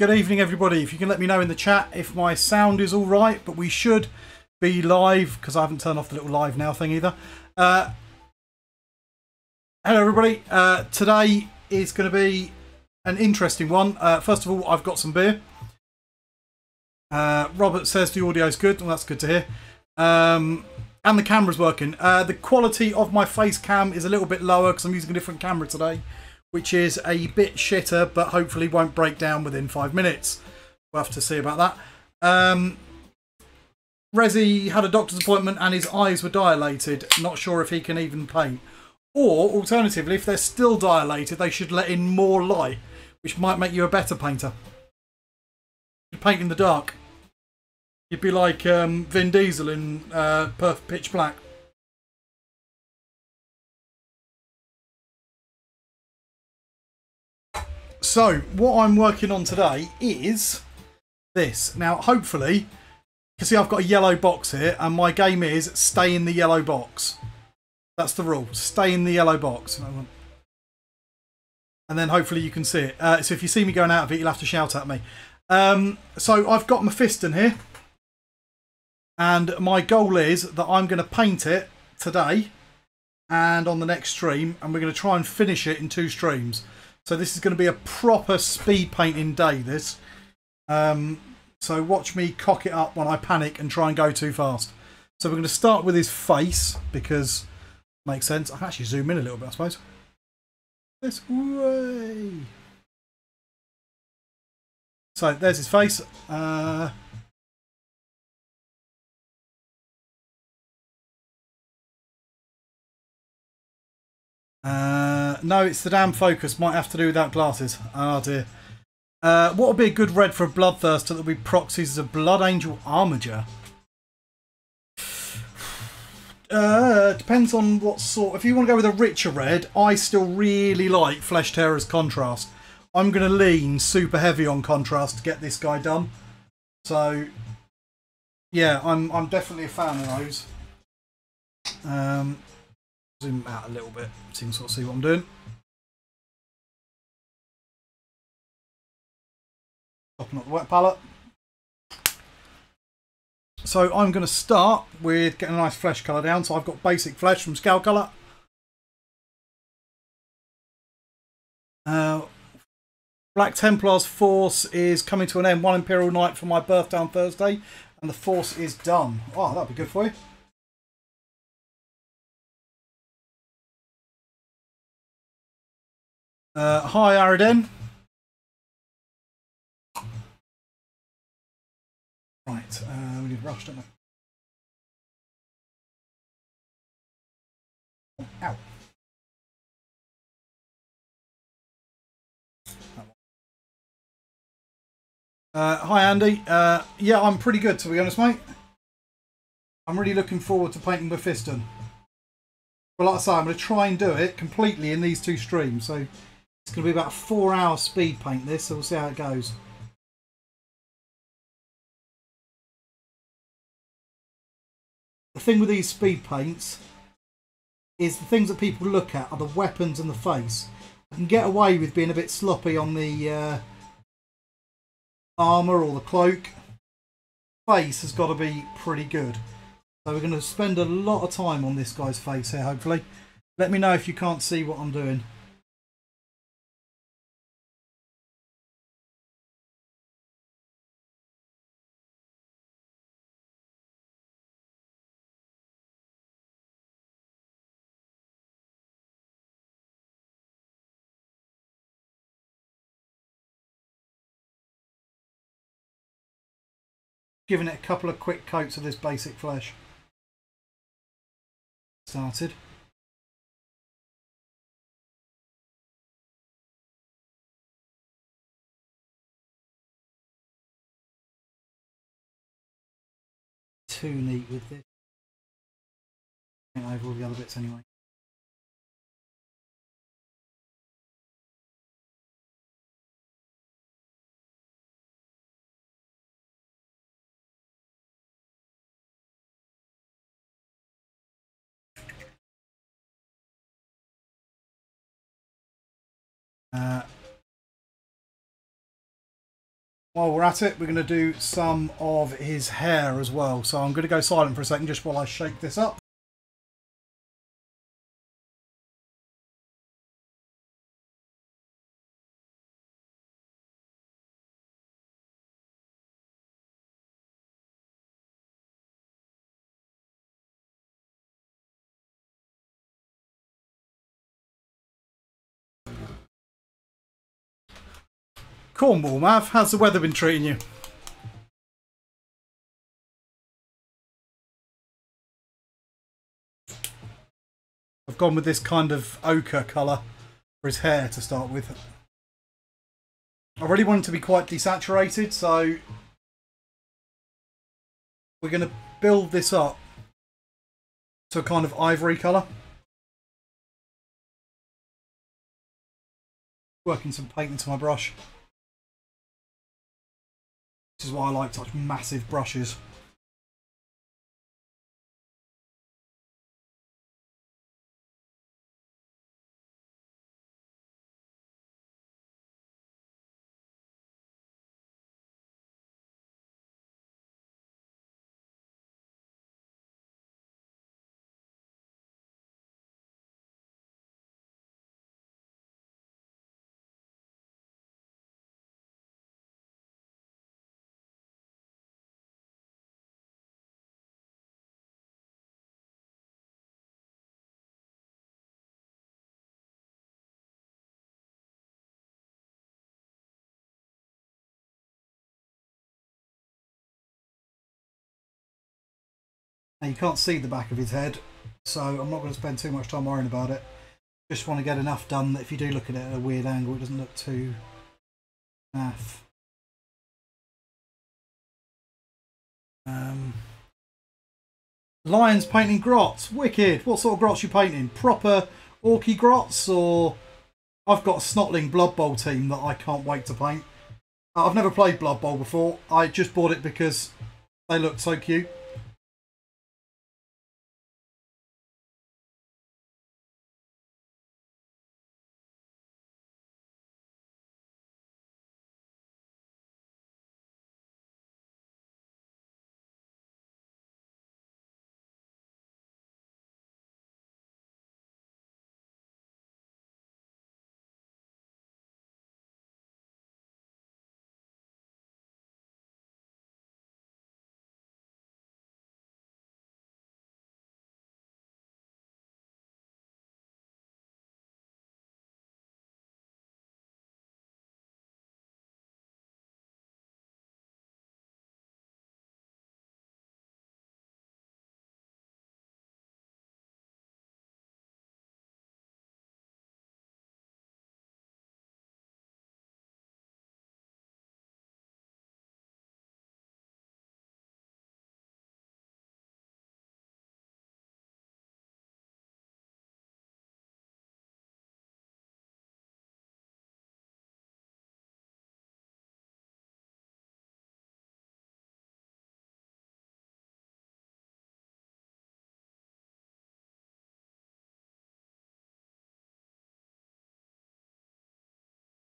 Good evening, everybody. If you can let me know in the chat if my sound is all right, but we should be live because I haven't turned off the little live now thing either. Uh, hello, everybody. Uh, today is going to be an interesting one. Uh, first of all, I've got some beer. Uh, Robert says the audio's good. Well, that's good to hear. Um, and the camera's working. Uh, the quality of my face cam is a little bit lower because I'm using a different camera today, which is a bit shitter, but hopefully won't break down within five minutes. We'll have to see about that. Um, Rezi had a doctor's appointment and his eyes were dilated. Not sure if he can even paint. Or, alternatively, if they're still dilated, they should let in more light, which might make you a better painter. You'd Paint in the dark. You'd be like um, Vin Diesel in uh, Pitch Black. So, what I'm working on today is this. Now, hopefully, you can see I've got a yellow box here, and my game is stay in the yellow box. That's the rule. Stay in the yellow box. And then hopefully you can see it. Uh, so if you see me going out of it, you'll have to shout at me. Um, so I've got Mephiston here. And my goal is that I'm going to paint it today and on the next stream. And we're going to try and finish it in two streams. So this is going to be a proper speed painting day, this. Um, so watch me cock it up when I panic and try and go too fast. So we're going to start with his face because makes sense. I can actually zoom in a little bit, I suppose. This way. So there's his face. Uh, uh, no, it's the damn focus. Might have to do without glasses. Oh dear. Uh, what would be a good red for a bloodthirster that be proxies as a blood angel armature? Uh, depends on what sort. If you want to go with a richer red, I still really like Flesh Tearer's contrast. I'm going to lean super heavy on contrast to get this guy done. So, yeah, I'm I'm definitely a fan of those. Um, zoom out a little bit so you can sort of see what I'm doing. Popping up the wet palette. So I'm going to start with getting a nice flesh colour down. So I've got basic flesh from Scale Colour. Uh, Black Templar's Force is coming to an end. One Imperial Knight for my birthday on Thursday. And the Force is done. Oh, that'd be good for you. Uh, hi, Ariden. Right, uh, we need rush, don't we? Ow. Uh, hi Andy. Uh, yeah, I'm pretty good to be honest, mate. I'm really looking forward to painting Mephiston. But like I say, I'm going to try and do it completely in these two streams. So it's going to be about a four hour speed paint this, so we'll see how it goes. the thing with these speed paints is the things that people look at are the weapons and the face. I can get away with being a bit sloppy on the uh, armour or the cloak. Face has got to be pretty good. So we're going to spend a lot of time on this guy's face here, hopefully. Let me know if you can't see what I'm doing. Giving it a couple of quick coats of this basic flesh. Started. Too neat with this. over all the other bits anyway. Uh, while we're at it, we're going to do some of his hair as well. So I'm going to go silent for a second just while I shake this up. Cornwall, Mav, how's the weather been treating you? I've gone with this kind of ochre colour for his hair to start with. I really want it to be quite desaturated, so we're going to build this up to a kind of ivory colour. Working some paint into my brush. This is why I like such massive brushes. Now you can't see the back of his head, so I'm not going to spend too much time worrying about it. Just want to get enough done that if you do look at it at a weird angle, it doesn't look too naff. Um, Lions painting grots. Wicked. What sort of grots you painting? Proper orky grots or I've got a snotling Blood Bowl team that I can't wait to paint. I've never played Blood Bowl before. I just bought it because they look so cute.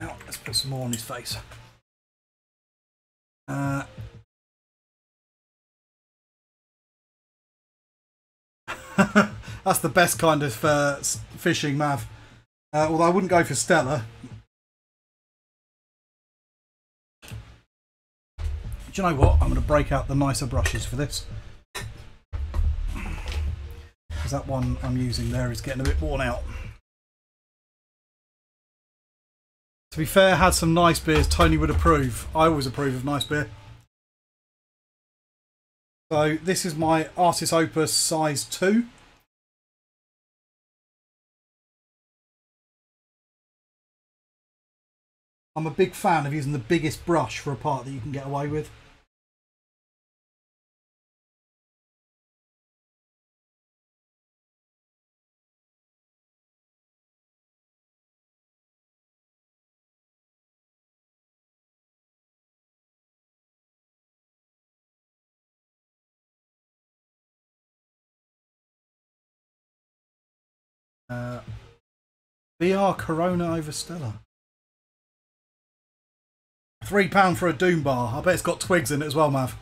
Now, let's put some more on his face. Uh, that's the best kind of uh, fishing, Mav. Uh, although I wouldn't go for Stella. Do you know what? I'm going to break out the nicer brushes for this. Because that one I'm using there is getting a bit worn out. To be fair, had some nice beers Tony would approve. I always approve of nice beer. So this is my Artis Opus size 2. I'm a big fan of using the biggest brush for a part that you can get away with. Uh, VR Corona over Stella. Three pound for a Doom bar. I bet it's got twigs in it as well, Mav.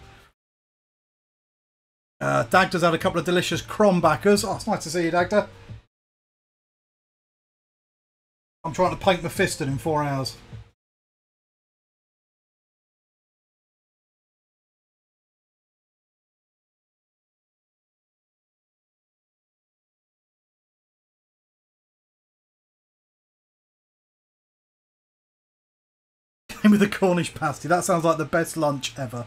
Uh, Dagda's had a couple of delicious Krombachers. Oh, it's nice to see you, Dagda. I'm trying to paint my Mephiston in four hours. A Cornish pasty. That sounds like the best lunch ever.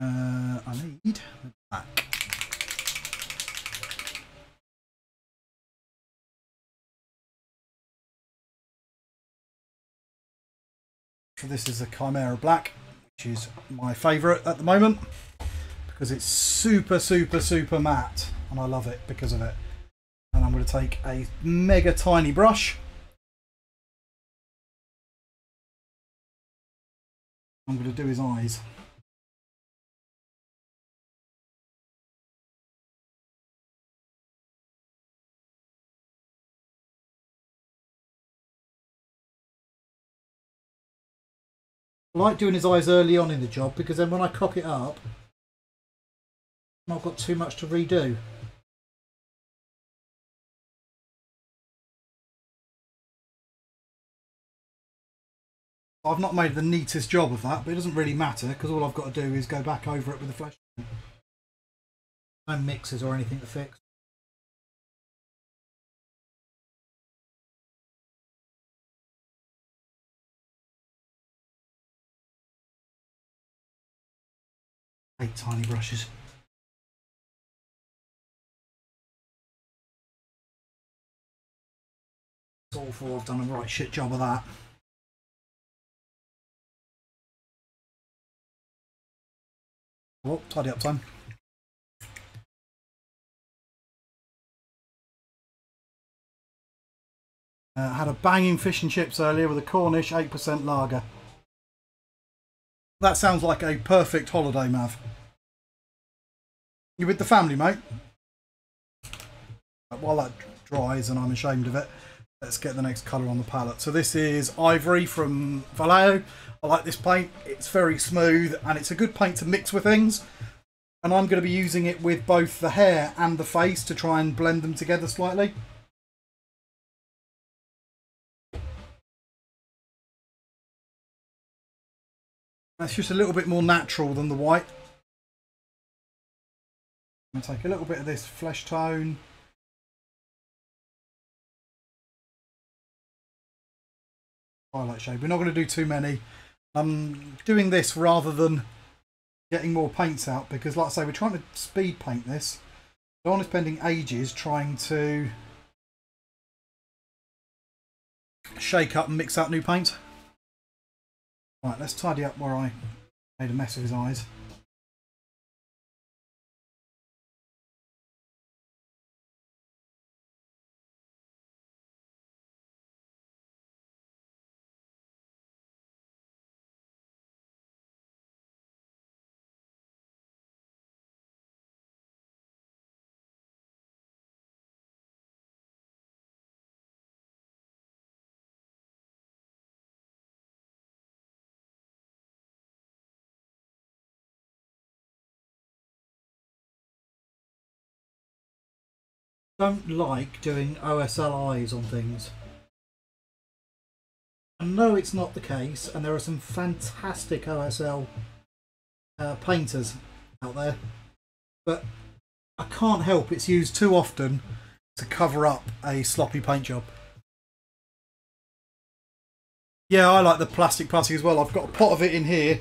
Uh, I need the back. So this is a Chimera Black, which is my favourite at the moment because it's super, super, super matte, and I love it because of it. I'm going to take a mega tiny brush. I'm going to do his eyes. I like doing his eyes early on in the job because then when I cock it up, I've got too much to redo. I've not made the neatest job of that, but it doesn't really matter because all I've got to do is go back over it with the flash. No mixes or anything to fix. Eight tiny brushes. It's awful, I've done a right shit job of that. Oh, tidy up time. Uh, had a banging fish and chips earlier with a Cornish 8% lager. That sounds like a perfect holiday, Mav. You with the family, mate? While that dries and I'm ashamed of it, let's get the next colour on the palette. So this is Ivory from Vallejo. I like this paint. It's very smooth and it's a good paint to mix with things. And I'm going to be using it with both the hair and the face to try and blend them together slightly. That's just a little bit more natural than the white. I'm going to take a little bit of this flesh tone. Highlight shade. We're not going to do too many. I'm doing this rather than getting more paints out because like I say we're trying to speed paint this. Dawn is spending ages trying to shake up and mix out new paint. Right, let's tidy up where I made a mess of his eyes. Don't like doing OSLIs on things. I know it's not the case, and there are some fantastic OSL uh, painters out there, but I can't help it's used too often to cover up a sloppy paint job. Yeah, I like the plastic plastic as well. I've got a pot of it in here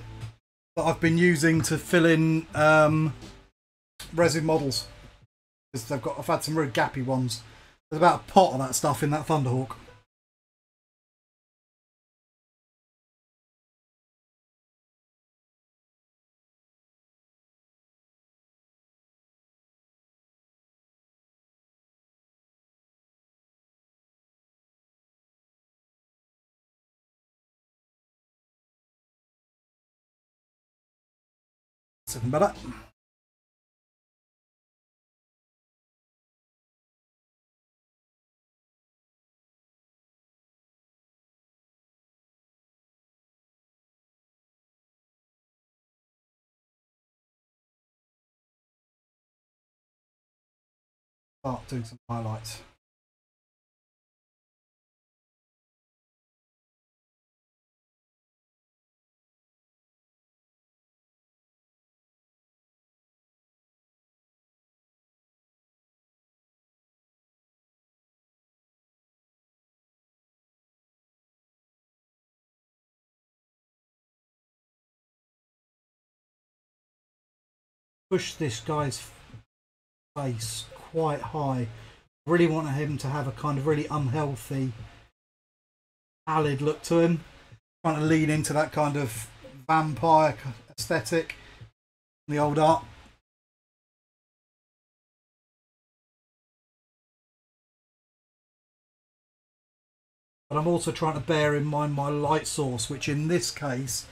that I've been using to fill in um, resin models because they've got I've had some really gappy ones. There's about a pot of that stuff in that Thunderhawk. Something better. Start doing some highlights. push this guy's face quite high. Really want him to have a kind of really unhealthy, pallid look to him. Trying to lean into that kind of vampire aesthetic, the old art. But I'm also trying to bear in mind my light source, which in this case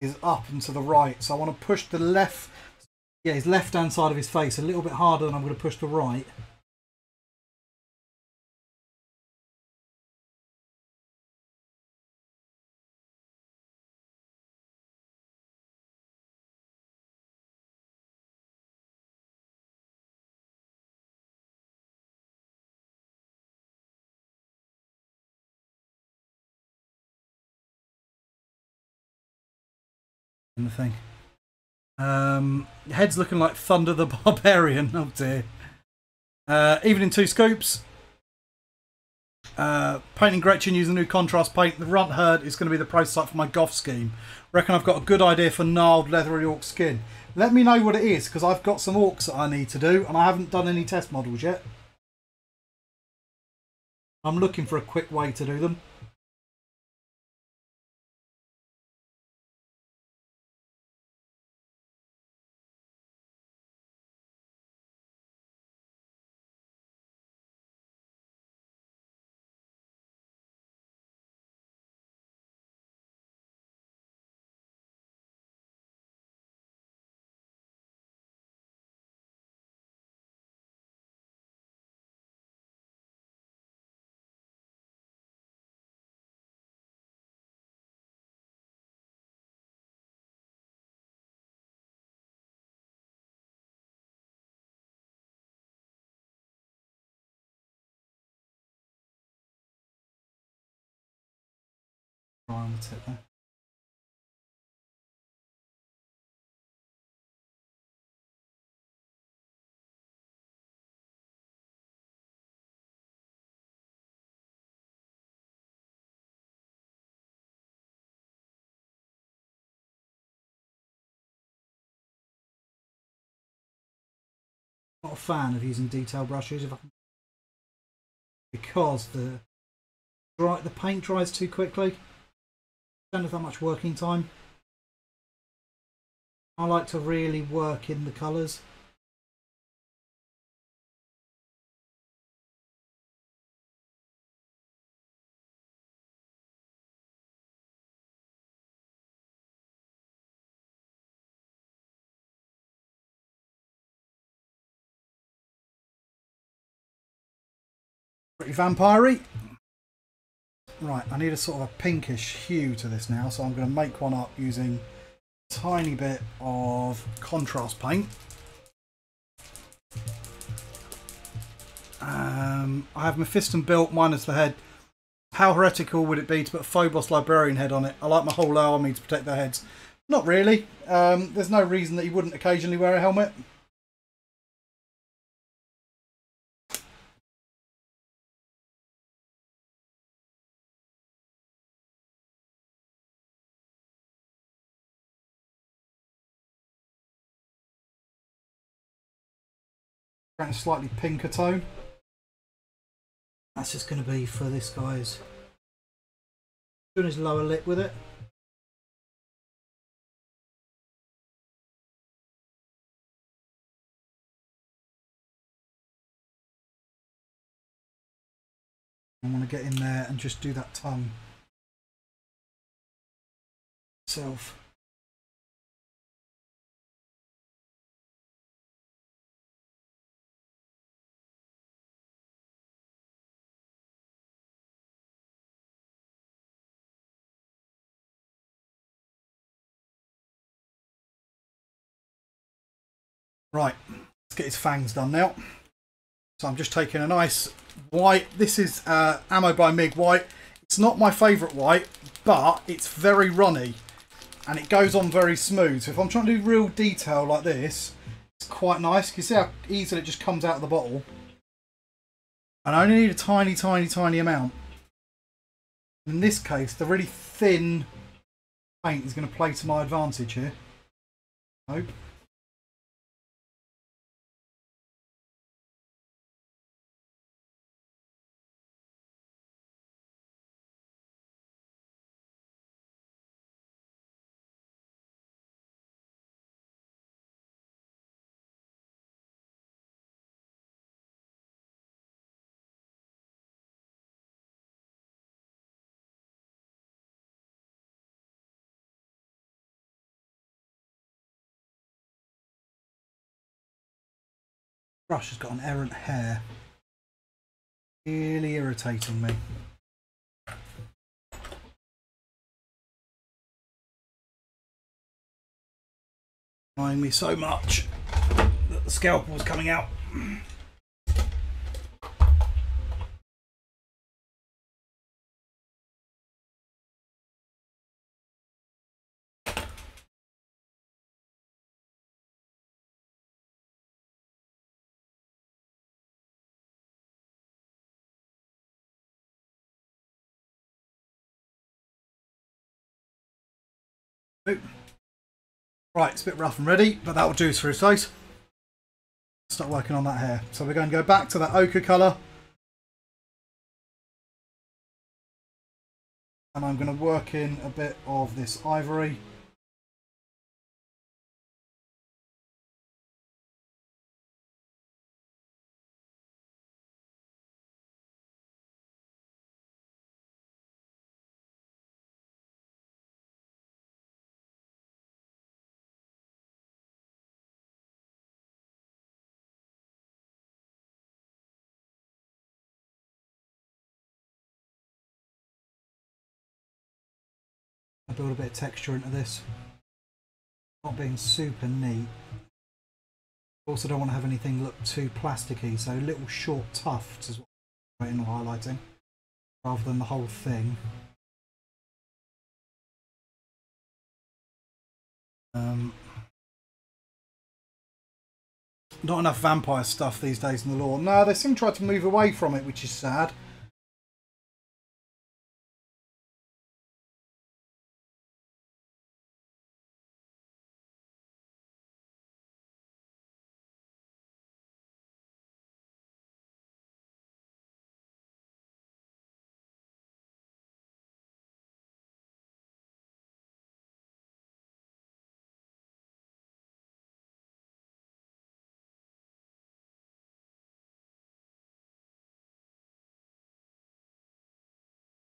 is up and to the right. So I want to push the left yeah, his left hand side of his face a little bit harder than I'm going to push the right. the thing. Um, head's looking like Thunder the Barbarian. Oh dear. Uh, even in two scoops. Uh, painting Gretchen using new contrast paint. The runt herd is going to be the prototype for my Goff scheme. Reckon I've got a good idea for gnarled leathery orc skin. Let me know what it is because I've got some orcs that I need to do and I haven't done any test models yet. I'm looking for a quick way to do them. There. Not a fan of using detail brushes if I can because the dry the paint dries too quickly don't have that much working time. I like to really work in the colours. Pretty vampire Right, I need a sort of a pinkish hue to this now, so I'm going to make one up using a tiny bit of contrast paint. Um, I have Mephiston built minus the head. How heretical would it be to put Phobos Librarian head on it? I like my whole army to protect their heads. Not really. Um, there's no reason that you wouldn't occasionally wear a helmet. A slightly pinker tone. That's just going to be for this guy's doing his lower lip with it. I want to get in there and just do that tongue itself. Right, let's get his fangs done now. So I'm just taking a nice white. This is uh, Ammo by MIG white. It's not my favourite white, but it's very runny and it goes on very smooth. So if I'm trying to do real detail like this, it's quite nice. You can see how easily it just comes out of the bottle. And I only need a tiny, tiny, tiny amount. In this case, the really thin paint is going to play to my advantage here. Nope. Brush has got an errant hair. Really irritating me. Annoying me so much that the scalpel was coming out. Right, it's a bit rough and ready, but that will do for his face. Start working on that hair. So we're going to go back to that ochre colour. And I'm going to work in a bit of this ivory. Build a bit of texture into this. Not being super neat. Also don't want to have anything look too plasticky, so little short tufts is what I'm highlighting, rather than the whole thing. Um, not enough vampire stuff these days in the lore. No, they seem to try to move away from it, which is sad.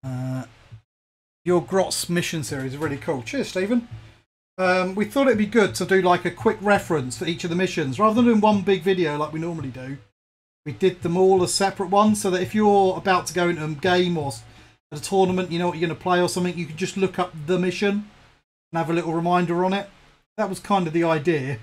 Uh, your Grots mission series is really cool. Cheers, Stephen. Um, we thought it'd be good to do like a quick reference for each of the missions rather than doing one big video like we normally do. We did them all as separate ones so that if you're about to go into a game or a tournament, you know what you're going to play or something, you can just look up the mission and have a little reminder on it. That was kind of the idea.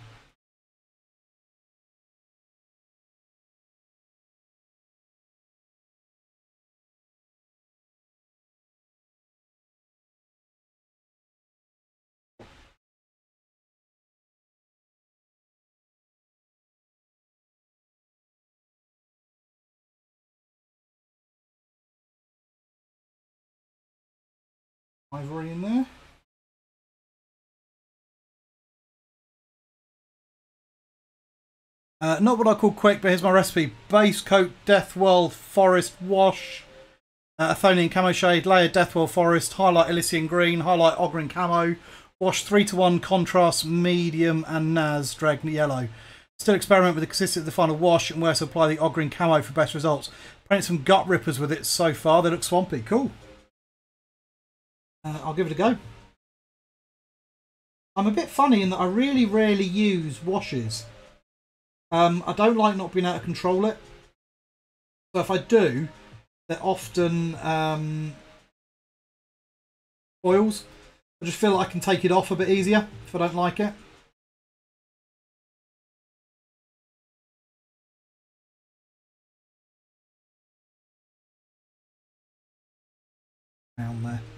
Ivory in there. Uh, not what I call quick, but here's my recipe. Base coat Deathworld Forest Wash. Uh, Athonian Camo Shade, layer Deathworld Forest, highlight Elysian Green, highlight Ogryn Camo, wash 3 to 1 contrast medium and Nazdreg Yellow. Still experiment with the consistency of the final wash and where to apply the Ogryn Camo for best results. Painted some Gutrippaz with it so far, they look swampy. Cool uh, I'll give it a go. I'm a bit funny in that I really rarely use washes. Um, I don't like not being able to control it. So if I do, they're often um, oils. I just feel like I can take it off a bit easier if I don't like it. Down there.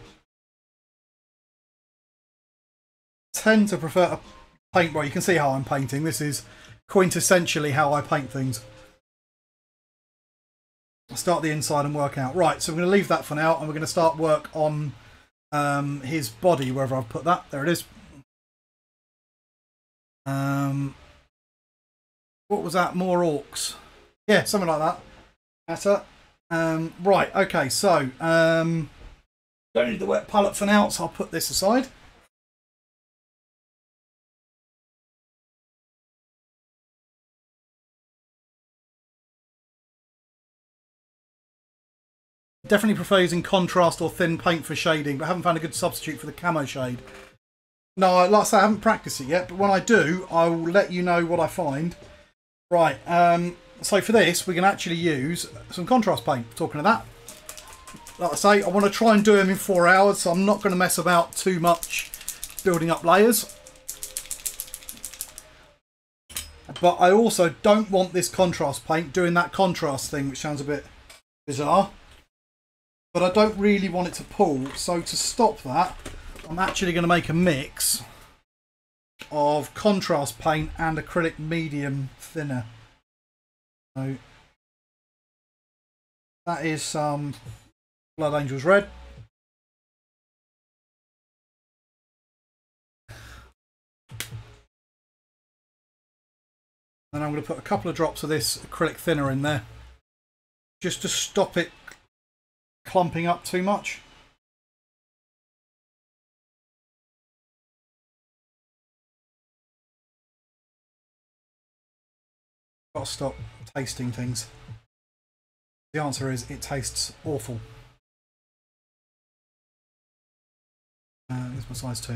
Tend to prefer to paint. Well, you can see how I'm painting. This is quintessentially how I paint things. I'll start the inside and work out. Right, so we're going to leave that for now, and we're going to start work on um, his body, wherever I've put that. There it is. Um, what was that? More orcs. Yeah, something like that. Better. Um, right, okay, so um, don't need the wet palette for now, so I'll put this aside. Definitely prefer using contrast or thin paint for shading, but haven't found a good substitute for the camo shade. No, like I say, I haven't practiced it yet, but when I do, I will let you know what I find. Right, um, so for this, we can actually use some contrast paint. Talking of that, like I say, I want to try and do them in four hours, so I'm not going to mess about too much building up layers. But I also don't want this contrast paint doing that contrast thing, which sounds a bit bizarre but I don't really want it to pull. So to stop that, I'm actually going to make a mix of contrast paint and acrylic medium thinner. So that is some Blood Angels Red. And I'm going to put a couple of drops of this acrylic thinner in there just to stop it clumping up too much. Got to stop tasting things. The answer is it tastes awful. Uh, my size 2.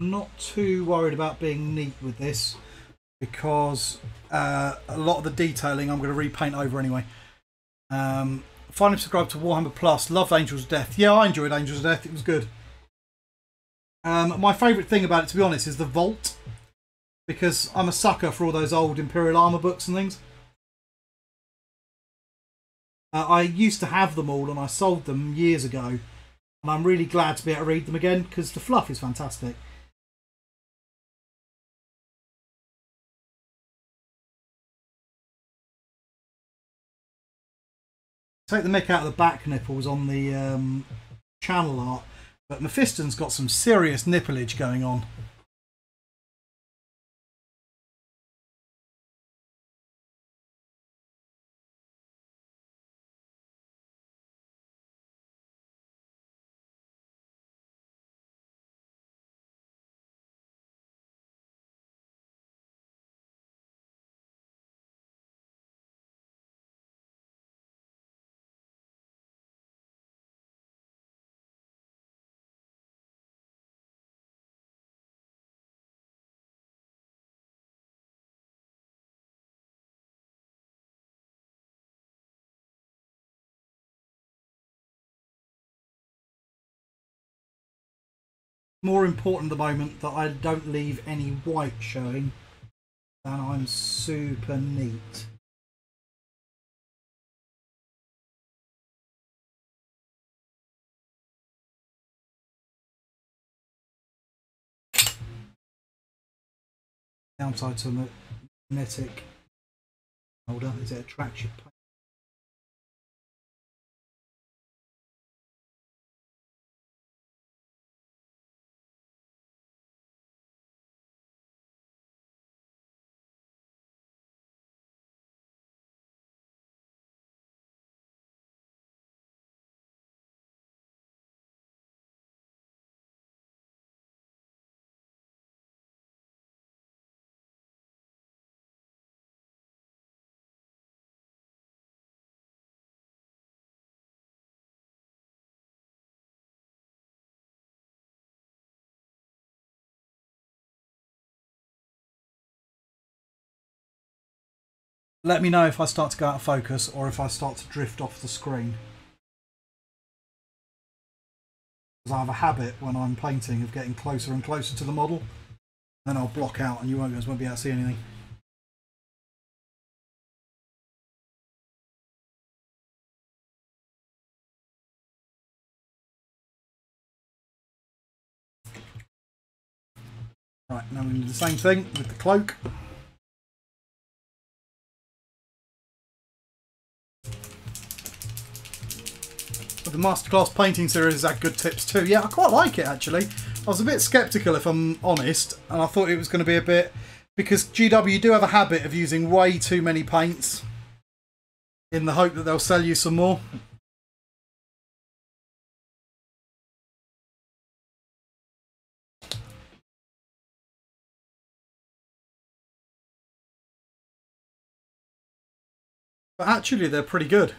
Not too worried about being neat with this because uh, a lot of the detailing I'm going to repaint over anyway. Um, finally subscribed to Warhammer Plus. Loved Angels of Death. Yeah, I enjoyed Angels of Death. It was good. Um, my favourite thing about it, to be honest, is the vault because I'm a sucker for all those old Imperial Armour books and things. Uh, I used to have them all and I sold them years ago. And I'm really glad to be able to read them again because the fluff is fantastic. Take the mick out of the back nipples on the um, channel art, but Mephiston's got some serious nippleage going on. More important at the moment that I don't leave any white showing and I'm super neat. Downside to magnetic holder is it attracts your Let me know if I start to go out of focus or if I start to drift off the screen. Because I have a habit when I'm painting of getting closer and closer to the model. Then I'll block out and you won't, won't be able to see anything. Right, now we do the same thing with the cloak. The Masterclass Painting Series has had good tips too. Yeah, I quite like it actually. I was a bit sceptical if I'm honest, and I thought it was going to be a bit... Because GW do have a habit of using way too many paints in the hope that they'll sell you some more. But actually, they're pretty good.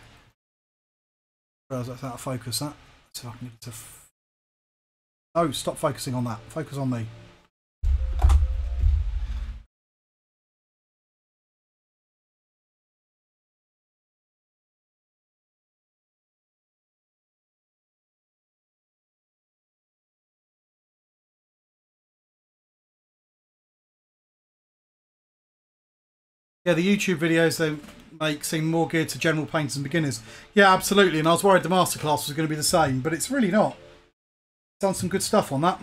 That's out of focus. That so I can get it to. Oh, stop focusing on that. Focus on me. Yeah, the YouTube videos they make seem more geared to general painters and beginners. Yeah, absolutely. And I was worried the masterclass was going to be the same, but it's really not. Done some good stuff on that.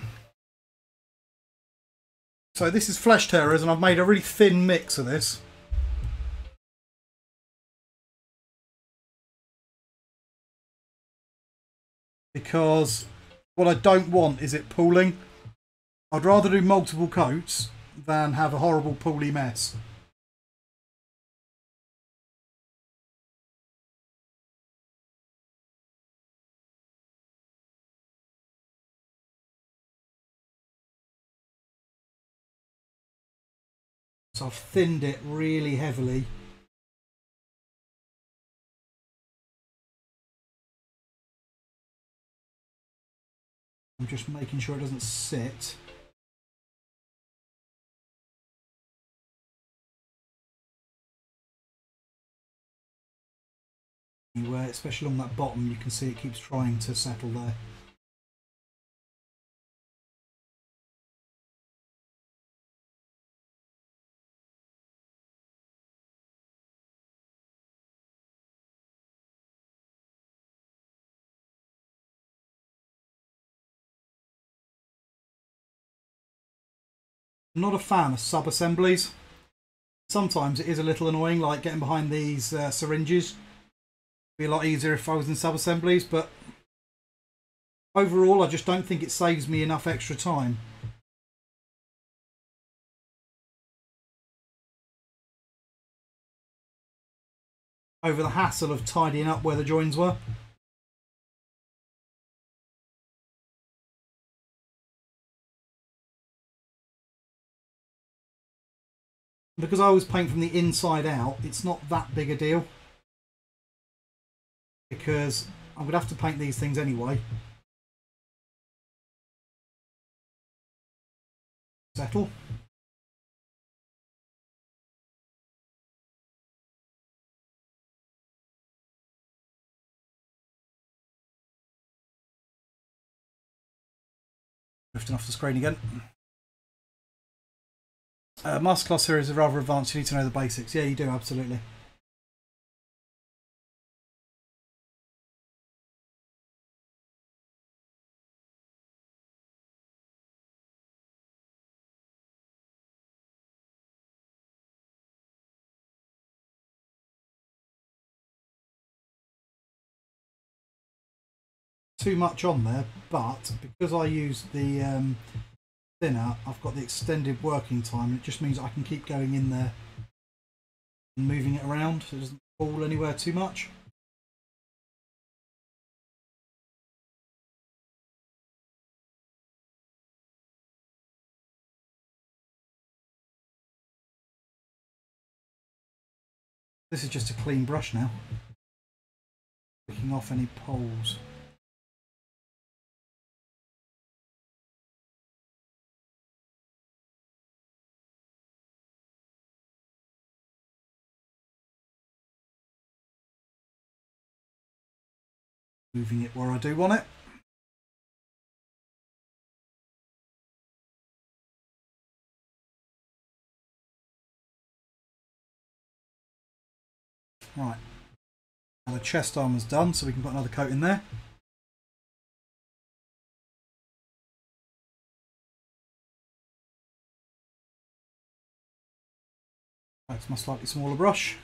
So this is Flesh Tearers, and I've made a really thin mix of this. Because what I don't want is it pooling. I'd rather do multiple coats than have a horrible pooly mess. So I've thinned it really heavily. I'm just making sure it doesn't sit. Anywhere, especially on that bottom, you can see it keeps trying to settle there. I'm not a fan of sub-assemblies. Sometimes it is a little annoying, like getting behind these uh, syringes. It'd be a lot easier if I was in sub-assemblies, but overall I just don't think it saves me enough extra time. Over the hassle of tidying up where the joins were. Because I always paint from the inside out, it's not that big a deal. Because I'm going to have to paint these things anyway. Settle. Drifting off the screen again. Uh, Masterclass series are rather advanced. You need to know the basics. Yeah, you do, absolutely. Too much on there, but because I use the um, thinner, I've got the extended working time. It just means I can keep going in there and moving it around so it doesn't fall anywhere too much. This is just a clean brush now. Picking off any poles. Moving it where I do want it. Right. Now the chest armor's done, so we can put another coat in there. That's my slightly smaller brush.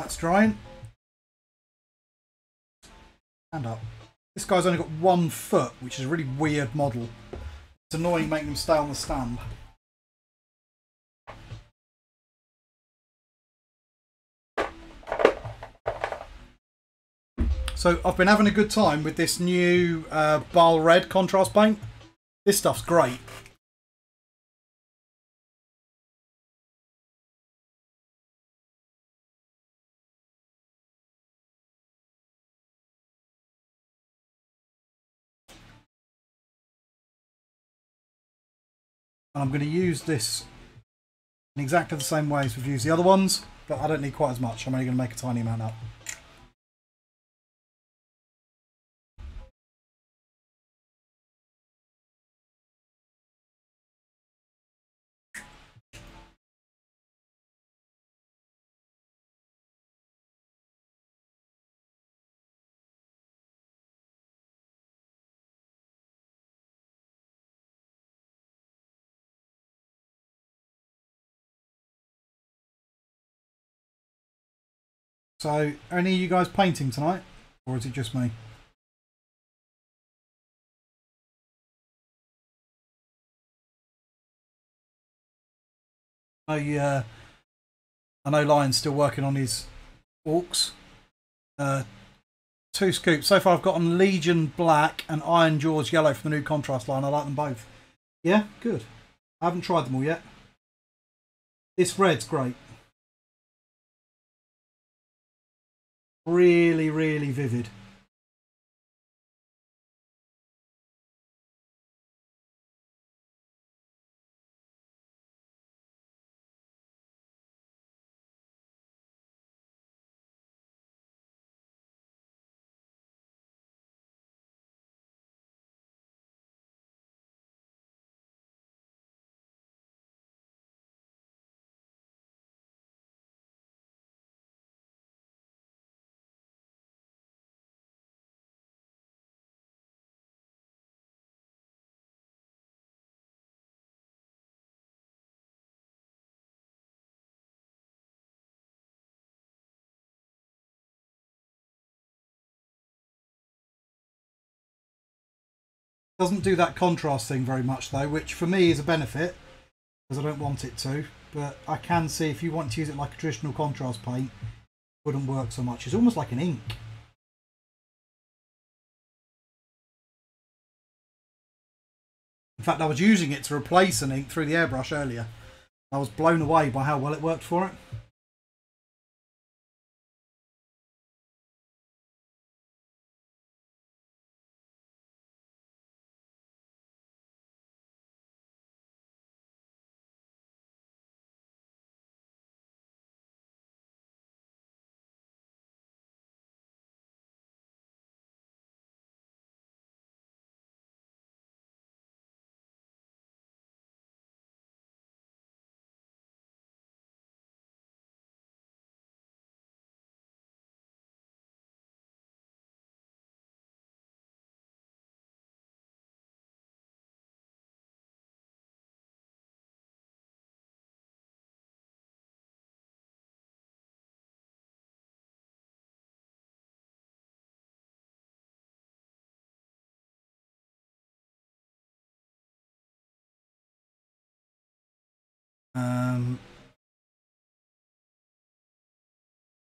That's drying, stand up. This guy's only got one foot, which is a really weird model. It's annoying making him stay on the stand. So I've been having a good time with this new uh, Red contrast paint. This stuff's great. And I'm going to use this in exactly the same way as we've used the other ones, but I don't need quite as much. I'm only going to make a tiny amount up. So, any of you guys painting tonight? Or is it just me? I, uh, I know Lion's still working on his orcs. Uh, two scoops. So far I've got on Legion Black and Iron Jaws Yellow for the new contrast line. I like them both. Yeah, good. I haven't tried them all yet. This red's great. Really, really vivid. Doesn't do that contrast thing very much though, which for me is a benefit because I don't want it to. But I can see if you want to use it like a traditional contrast paint, it wouldn't work so much. It's almost like an ink. In fact, I was using it to replace an ink through the airbrush earlier. I was blown away by how well it worked for it.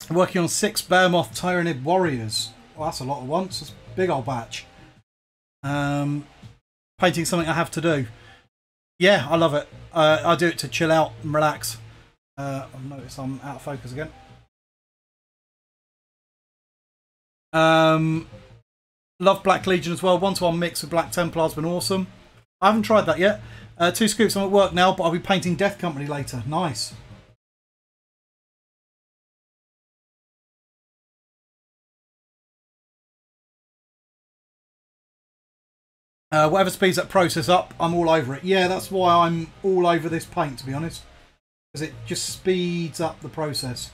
Working on six Behemoth Tyranid Warriors. Well, that's a lot at once. It's a big old batch. Um, painting something I have to do. Yeah, I love it. Uh, I do it to chill out and relax. Uh, I've noticed I'm out of focus again. Um, love Black Legion as well. One to one mix with Black Templar has been awesome. I haven't tried that yet. Uh, two scoops. I'm at work now, but I'll be painting Death Company later. Nice. Uh, whatever speeds that process up, I'm all over it. Yeah, that's why I'm all over this paint, to be honest. Because it just speeds up the process.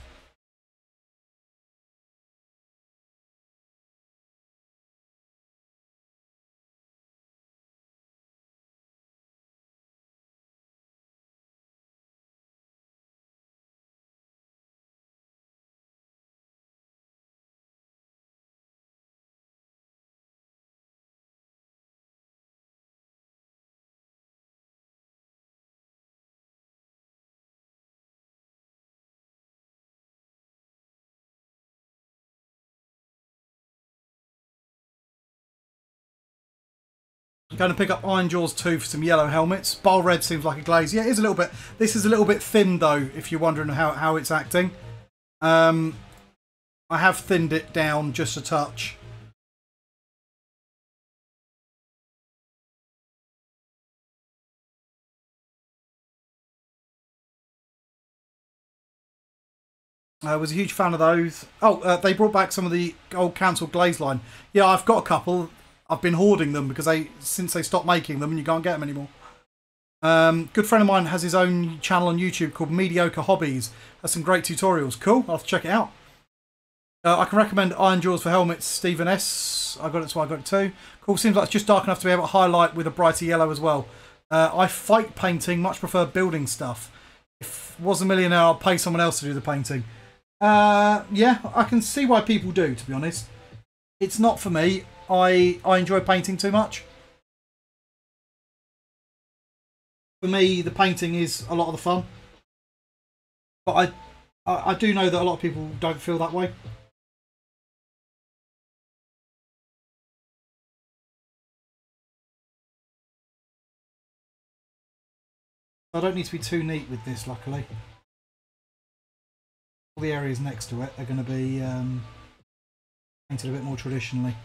Going to pick up Iron Jaws 2 for some yellow helmets. Baal Red seems like a glaze. Yeah, it is a little bit. This is a little bit thin, though, if you're wondering how, how it's acting. Um, I have thinned it down just a touch. I was a huge fan of those. Oh, uh, they brought back some of the old council glaze line. Yeah, I've got a couple. I've been hoarding them because they since they stopped making them and you can't get them anymore. Um, good friend of mine has his own channel on YouTube called Mediocre Hobbies. Has some great tutorials. Cool. I'll check it out. Uh, I can recommend Iron Jaws for helmets. Stephen S. I got it, so I got it too. Cool. Seems like it's just dark enough to be able to highlight with a brighter yellow as well. Uh, I fight painting. Much prefer building stuff. If I was a millionaire, I'd pay someone else to do the painting. Uh, yeah, I can see why people do. To be honest, it's not for me. I I enjoy painting too much. For me, the painting is a lot of the fun. But I, I, I do know that a lot of people don't feel that way. I don't need to be too neat with this, luckily. All the areas next to it are going to be um, painted a bit more traditionally.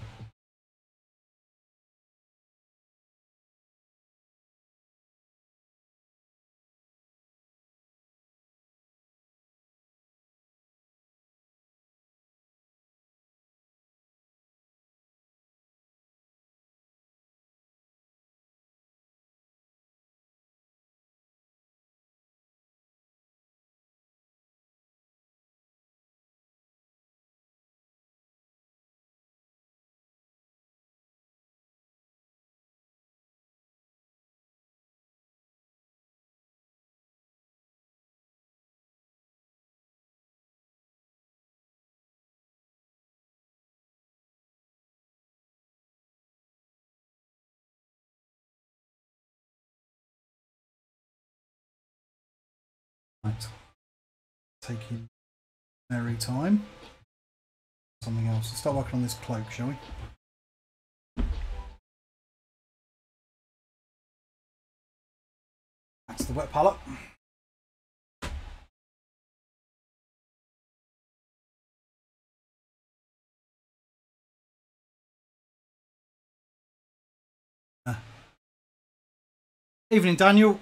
Right. Taking merry time. Something else. Let's start working on this cloak, shall we? That's the wet palette. Uh. Evening, Daniel.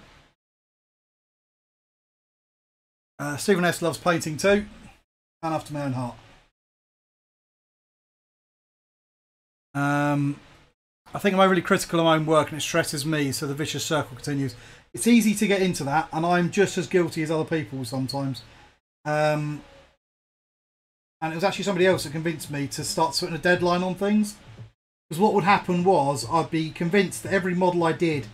Uh, Stephen S loves painting too. Man after my own heart. Um, I think I'm overly critical of my own work and it stresses me, so the vicious circle continues. It's easy to get into that, and I'm just as guilty as other people sometimes. Um, and it was actually somebody else that convinced me to start putting a deadline on things. Because what would happen was I'd be convinced that every model I did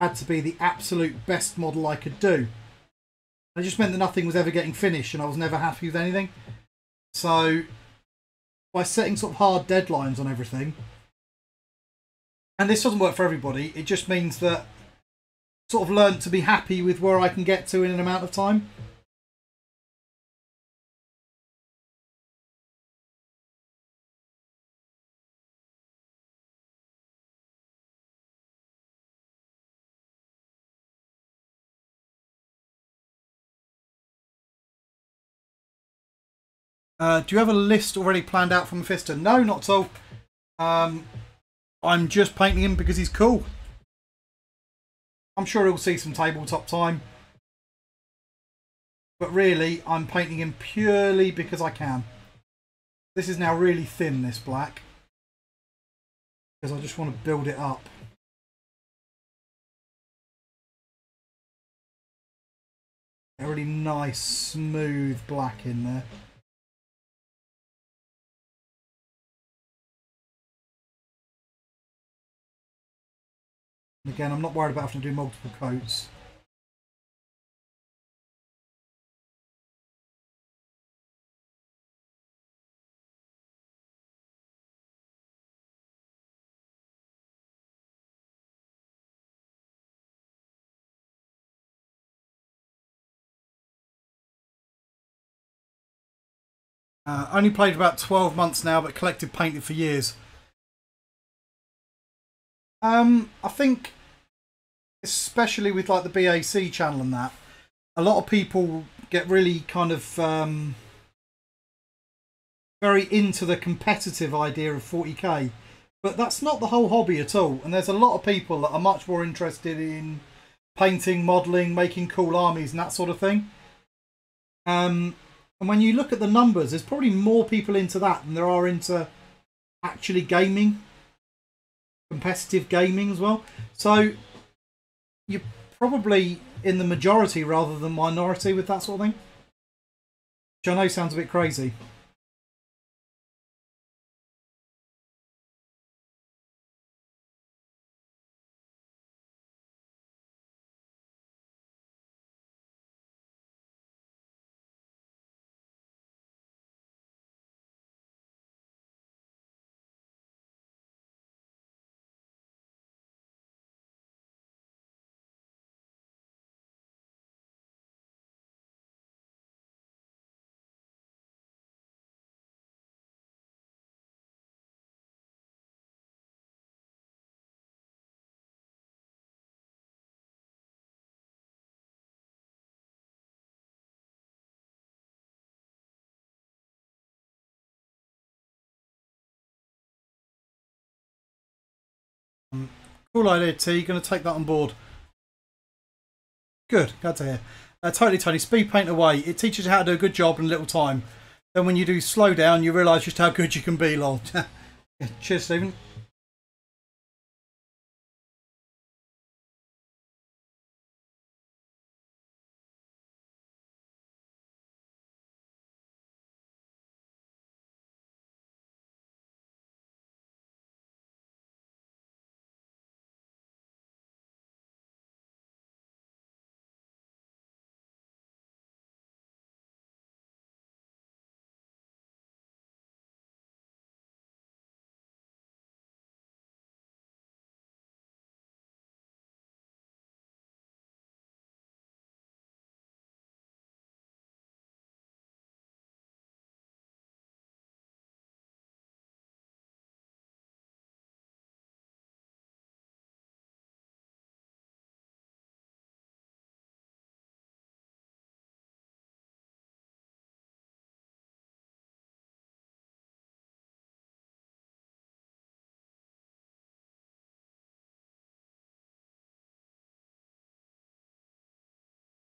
had to be the absolute best model I could do. It just meant that nothing was ever getting finished and I was never happy with anything. So by setting sort of hard deadlines on everything, and this doesn't work for everybody, it just means that sort of learned to be happy with where I can get to in an amount of time. Uh, do you have a list already planned out for Mephisto? No, not at all. Um, I'm just painting him because he's cool. I'm sure he'll see some tabletop time. But really, I'm painting him purely because I can. This is now really thin, this black. Because I just want to build it up. A really nice, smooth black in there. And again, I'm not worried about having to do multiple coats. Uh, only played about 12 months now, but collected painted for years. Um, I think, especially with like the BAC channel and that, a lot of people get really kind of um, very into the competitive idea of 40k, but that's not the whole hobby at all. And there's a lot of people that are much more interested in painting, modelling, making cool armies, and that sort of thing. Um, and when you look at the numbers, there's probably more people into that than there are into actually gaming, competitive gaming as well. So you're probably in the majority rather than minority with that sort of thing. Which I know sounds a bit crazy. Cool idea, T. You're going to take that on board. Good. Glad to hear. Uh, totally, Tony. Speed paint away. It teaches you how to do a good job in a little time. Then when you do slow down, you realise just how good you can be, lol. cheers, Stephen.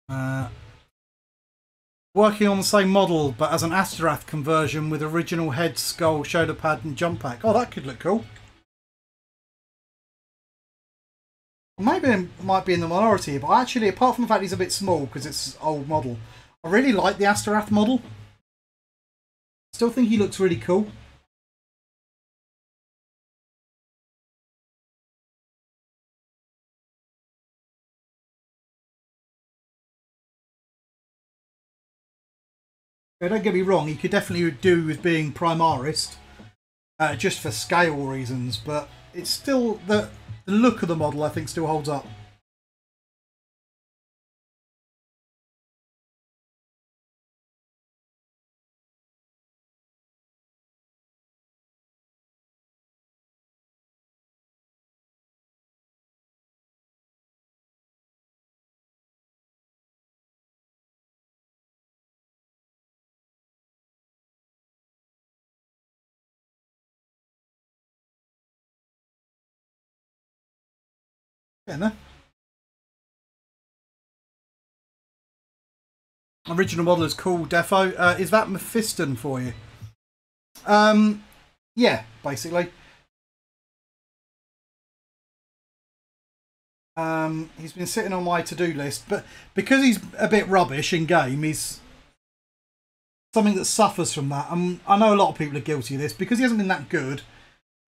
Uh, working on the same model, but as an Astorath conversion with original head, skull, shoulder pad, and jump pack. Oh, that could look cool. Maybe it might be in the minority, but actually, apart from the fact he's a bit small because it's old model, I really like the Astorath model. Still think he looks really cool. Don't get me wrong, he could definitely do with being Primaris, uh, just for scale reasons, but it's still, the, the look of the model I think still holds up. There. Original model is cool, Defo. Uh, is that Mephiston for you? Um, yeah, basically. Um, he's been sitting on my to-do list, but because he's a bit rubbish in game, he's something that suffers from that. Um, I know a lot of people are guilty of this because he hasn't been that good.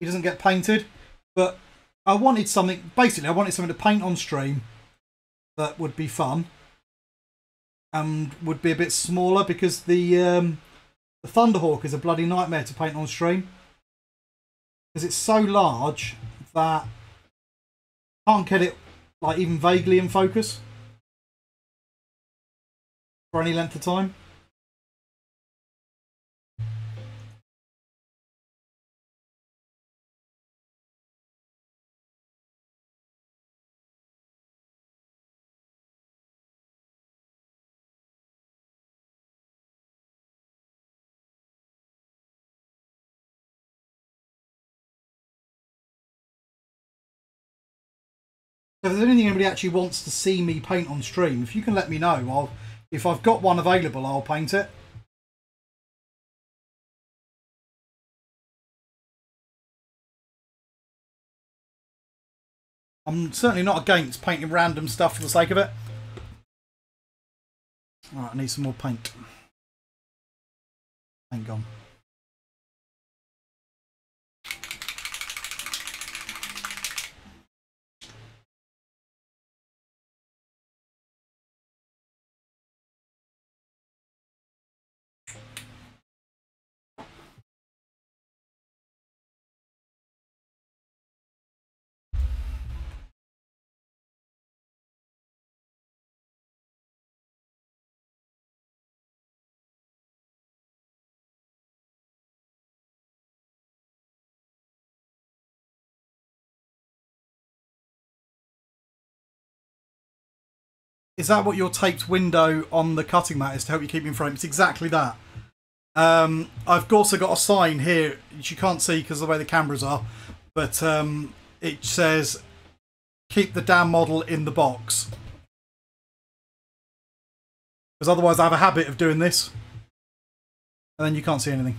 He doesn't get painted, but I wanted something. Basically, I wanted something to paint on stream that would be fun and would be a bit smaller because the um, the Thunderhawk is a bloody nightmare to paint on stream because it's so large that I can't get it like even vaguely in focus for any length of time. If there's anything anybody actually wants to see me paint on stream, if you can let me know, I'll if I've got one available, I'll paint it. I'm certainly not against painting random stuff for the sake of it. Alright, I need some more paint. Paint gone. Is that what your taped window on the cutting mat is to help you keep in frame? It's exactly that. Um, I've also got a sign here, which you can't see because of the way the cameras are, but um, it says, keep the damn model in the box. Because otherwise I have a habit of doing this, and then you can't see anything.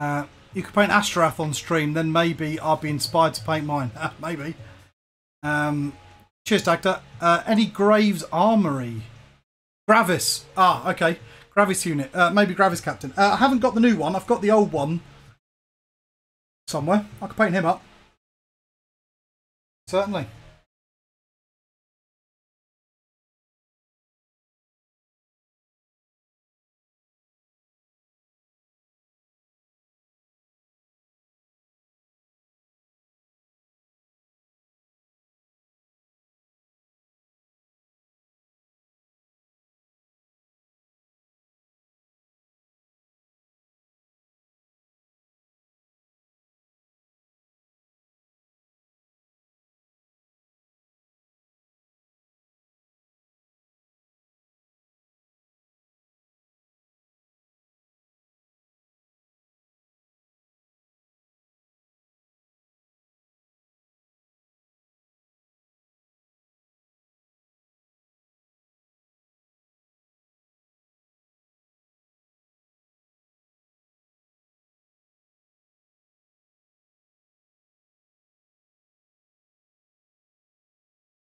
Uh, you could paint Astorath on stream, then maybe I'll be inspired to paint mine. maybe. Um, cheers, Dagda. Uh, any Graves Armory? Gravis. Ah, okay. Gravis unit. Uh, maybe Gravis Captain. Uh, I haven't got the new one. I've got the old one somewhere. I could paint him up. Certainly.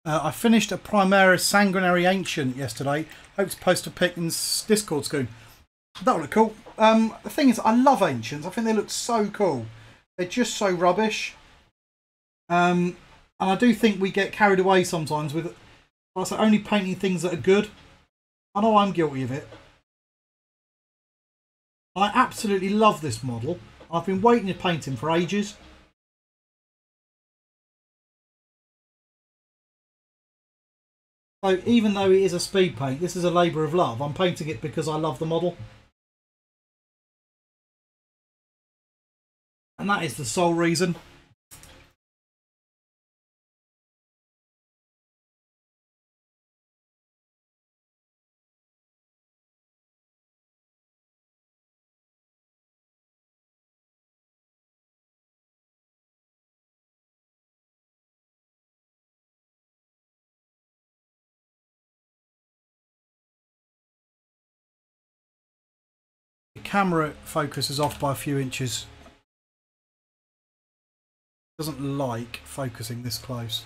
Uh, I finished a Primaris Sanguinary Ancient yesterday. Hope to post a pic in Discord soon. That would look cool. Um, the thing is, I love Ancients. I think they look so cool. They're just so rubbish. Um, and I do think we get carried away sometimes with, say, only painting things that are good. I know I'm guilty of it. I absolutely love this model. I've been waiting to paint him for ages. So even though it is a speed paint, this is a labour of love. I'm painting it because I love the model. And that is the sole reason. Camera focus is off by a few inches. Doesn't like focusing this close.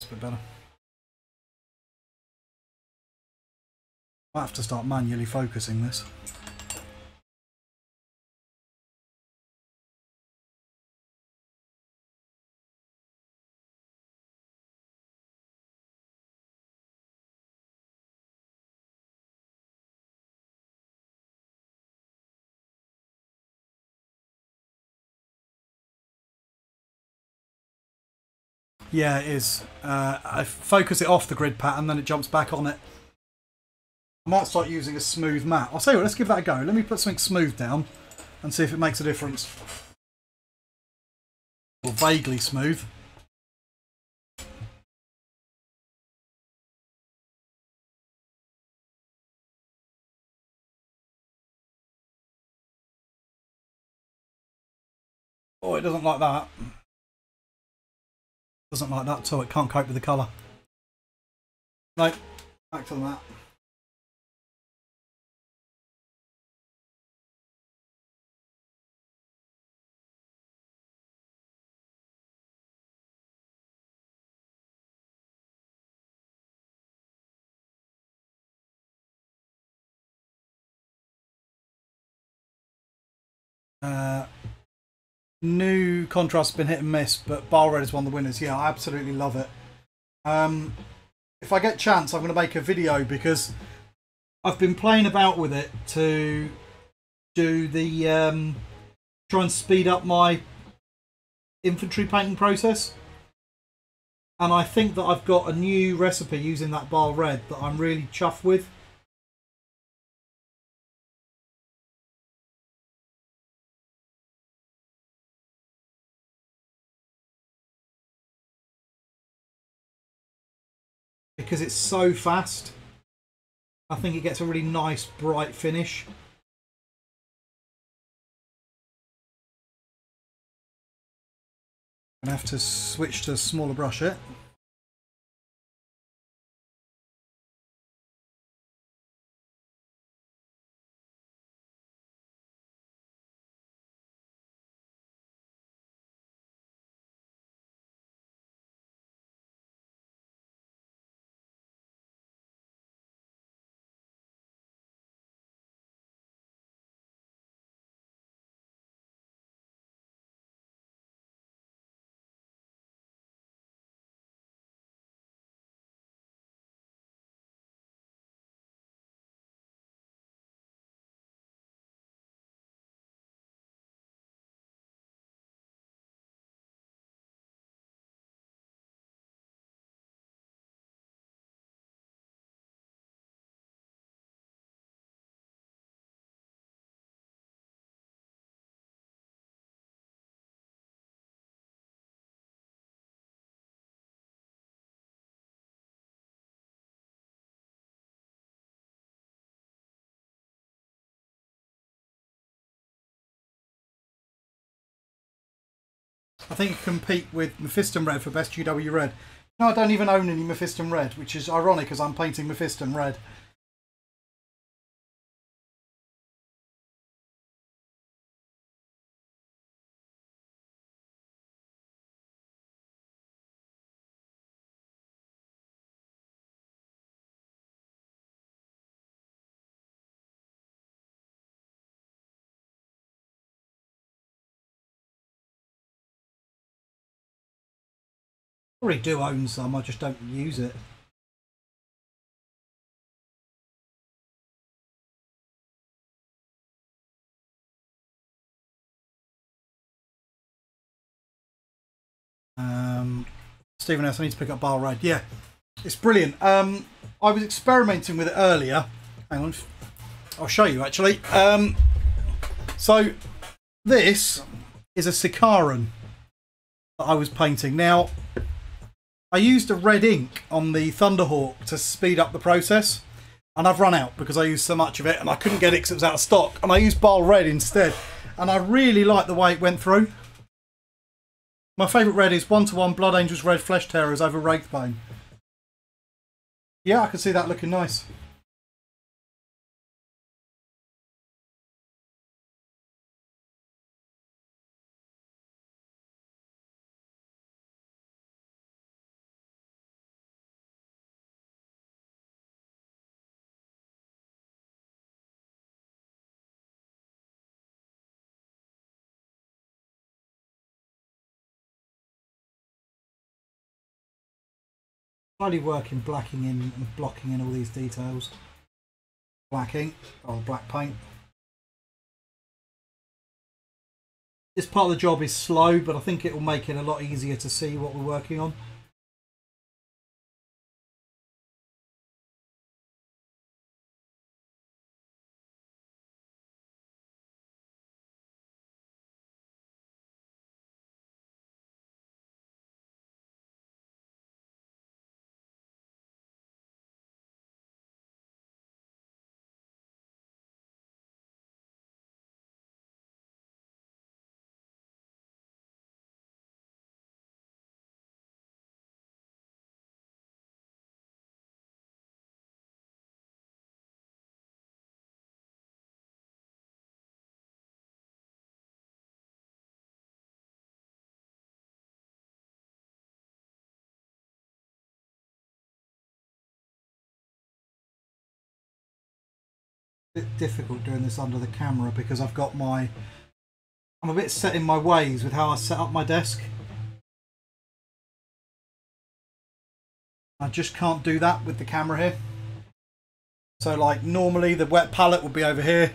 It's a bit better. I have to start manually focusing this. Yeah, it is. Uh, I focus it off the grid pattern, then it jumps back on it. I might start using a smooth mat. I'll tell you what, let's give that a go. Let me put something smooth down and see if it makes a difference. Or vaguely smooth. Oh, it doesn't like that. Doesn't like that at all. It can't cope with the colour. Right, back to the mat. Uh, new contrast has been hit and miss, but Baal Red is one of the winners. Yeah, I absolutely love it. Um, if I get chance, I'm going to make a video because I've been playing about with it to do the um, try and speed up my infantry painting process. And I think that I've got a new recipe using that Baal Red that I'm really chuffed with. Because it's so fast. I think it gets a really nice bright finish. I have to switch to a smaller brush it. I think it compete with Mephiston Red for best GW Red. No, I don't even own any Mephiston Red, which is ironic as I'm painting Mephiston Red. Probably do own some, I just don't use it. Um, Stephen S. I need to pick up Baal Red. Yeah, it's brilliant. Um, I was experimenting with it earlier. Hang on, I'll show you actually. Um, so this is a Sicaran that I was painting. Now, I used a red ink on the Thunderhawk to speed up the process, and I've run out because I used so much of it, and I couldn't get it because it was out of stock. And I used Baal Red instead, and I really like the way it went through. My favourite red is one to one Blood Angels Red Flesh Tearers over Wraithbone. Yeah, I can see that looking nice. Bloody working blacking in and blocking in all these details. Black ink, or black paint. This part of the job is slow, but I think it will make it a lot easier to see what we're working on. Bit difficult doing this under the camera because I've got my I'm a bit set in my ways with how I set up my desk. I just can't do that with the camera here. So like normally the wet palette would be over here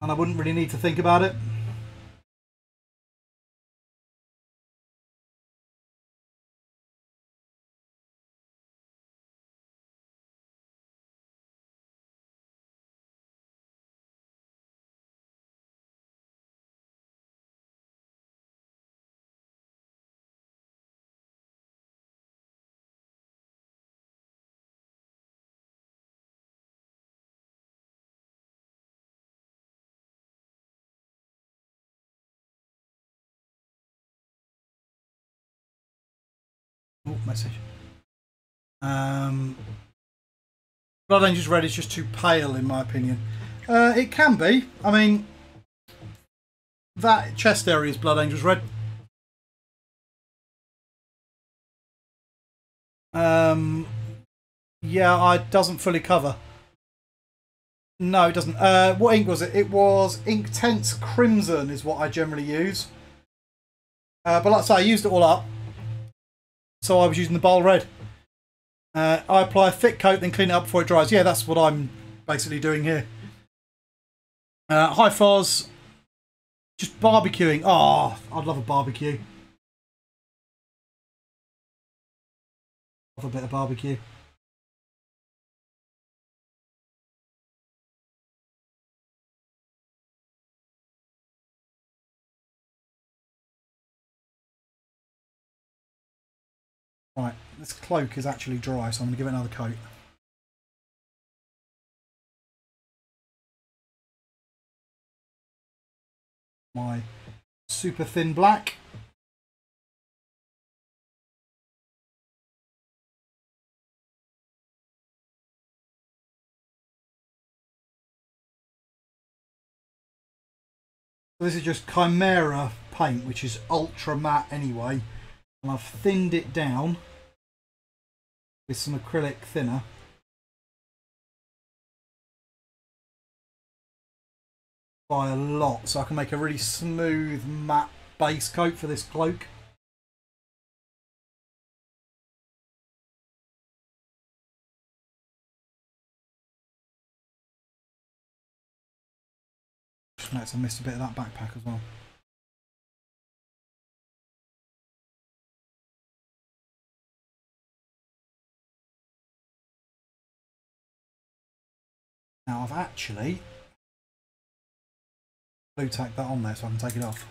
and I wouldn't really need to think about it. Message. Um, Blood Angels Red is just too pale, in my opinion. Uh, it can be. I mean, that chest area is Blood Angels Red. Um, yeah, it doesn't fully cover. No, it doesn't. Uh, what ink was it? It was Inktense Crimson is what I generally use. Uh, but like I say, I used it all up so I was using the Baal Red. Uh, I apply a thick coat, then clean it up before it dries. Yeah, that's what I'm basically doing here. Uh, high fuzz, just barbecuing. Oh, I'd love a barbecue. Love a bit of barbecue. Right, this cloak is actually dry, so I'm going to give it another coat. My super thin black. This is just Chimera paint, which is ultra matte anyway and I've thinned it down with some acrylic thinner. By a lot, so I can make a really smooth matte base coat for this cloak. Let's I missed a bit of that backpack as well. Now I've actually blue tacked that on there so I can take it off.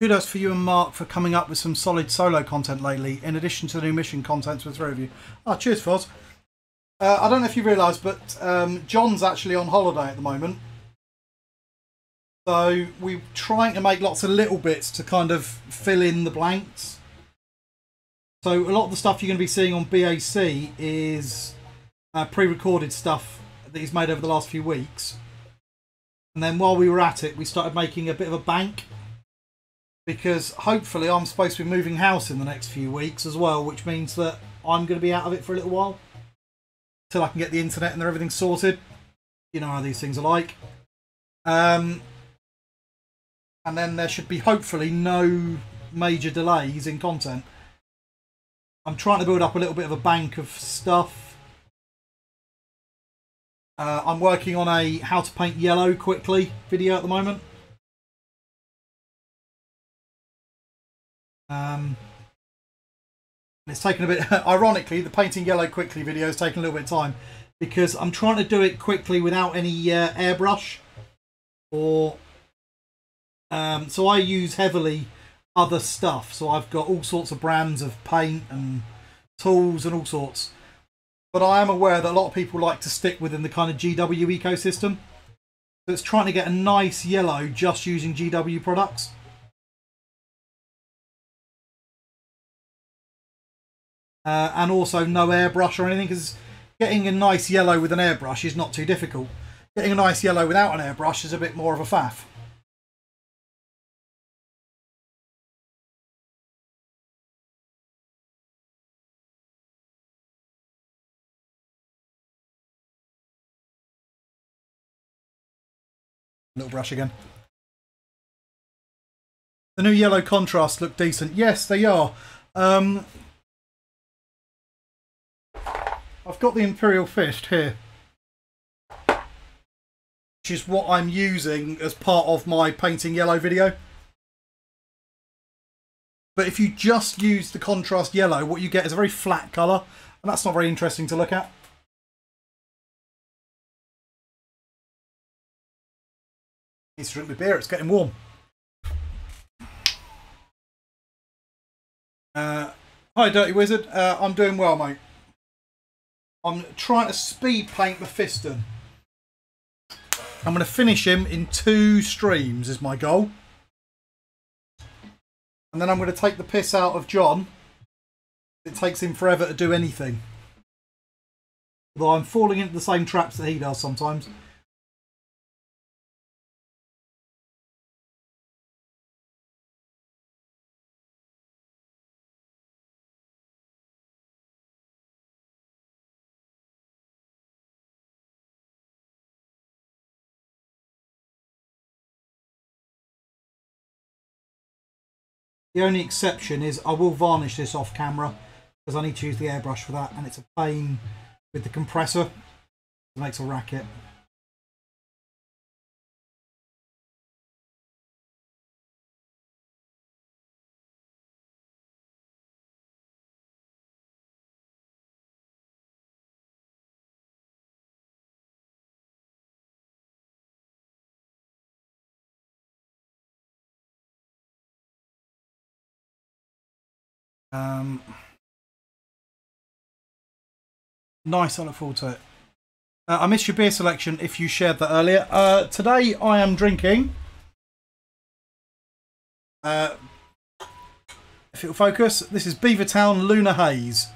Kudos for you and Mark for coming up with some solid solo content lately, in addition to the new mission contents with three of you. Oh, cheers, Foz. Uh, I don't know if you realise, but um, John's actually on holiday at the moment. So we're trying to make lots of little bits to kind of fill in the blanks. So a lot of the stuff you're going to be seeing on BAC is uh, pre-recorded stuff that he's made over the last few weeks. And then while we were at it, we started making a bit of a bank because hopefully I'm supposed to be moving house in the next few weeks as well, which means that I'm going to be out of it for a little while till I can get the internet and everything sorted. You know how these things are like. Um, and then there should be hopefully no major delays in content. I'm trying to build up a little bit of a bank of stuff. Uh, I'm working on a how to paint yellow quickly video at the moment. Um, it's taken a bit, ironically, the painting yellow quickly video has taken a little bit of time because I'm trying to do it quickly without any uh, airbrush or um, so I use heavily other stuff. So I've got all sorts of brands of paint and tools and all sorts. But I am aware that a lot of people like to stick within the kind of GW ecosystem. So it's trying to get a nice yellow just using GW products. Uh, and also no airbrush or anything because getting a nice yellow with an airbrush is not too difficult. Getting a nice yellow without an airbrush is a bit more of a faff. Little brush again. The new yellow contrasts look decent. Yes, they are. Um, I've got the Imperial Fist here. Which is what I'm using as part of my painting yellow video. But if you just use the contrast yellow, what you get is a very flat colour. And that's not very interesting to look at. Needs to drink the beer, it's getting warm. Uh, hi, Dirty Wizard. Uh, I'm doing well, mate. I'm trying to speed paint Mephiston. I'm going to finish him in two streams is my goal. And then I'm going to take the piss out of John. It takes him forever to do anything. Although I'm falling into the same traps that he does sometimes. The only exception is I will varnish this off camera because I need to use the airbrush for that and it's a pain with the compressor. It makes a racket. Um, nice. I look forward to it. Uh, I missed your beer selection if you shared that earlier. Uh, today I am drinking. Uh, if it'll focus, this is Beavertown Lunar Haze.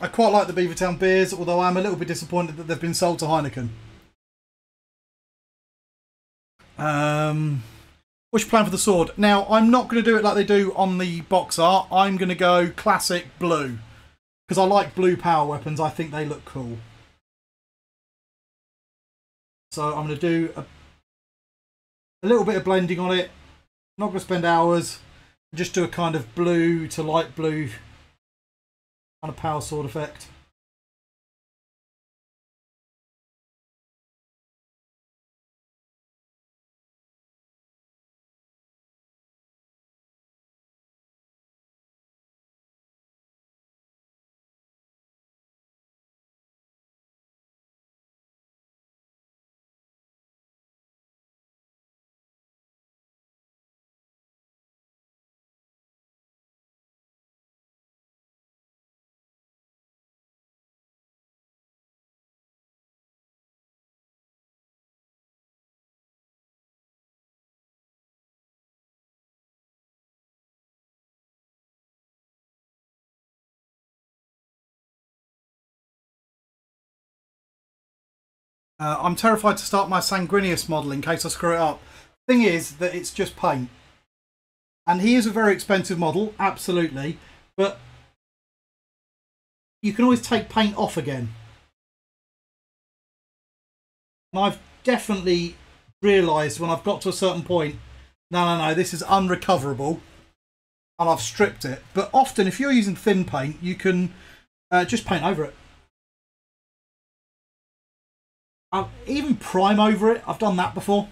I quite like the Beavertown beers, although I'm a little bit disappointed that they've been sold to Heineken. Um, what's your plan for the sword? Now, I'm not going to do it like they do on the box art. I'm going to go classic blue. Because I like blue power weapons. I think they look cool. So I'm going to do a, a little bit of blending on it. not going to spend hours. Just do a kind of blue to light blue kind of power sword effect. Uh, I'm terrified to start my Sanguinius model in case I screw it up. Thing is that it's just paint. And he is a very expensive model, absolutely. But you can always take paint off again. And I've definitely realised when I've got to a certain point, no, no, no, this is unrecoverable. And I've stripped it. But often, if you're using thin paint, you can uh, just paint over it. I'll even prime over it. I've done that before.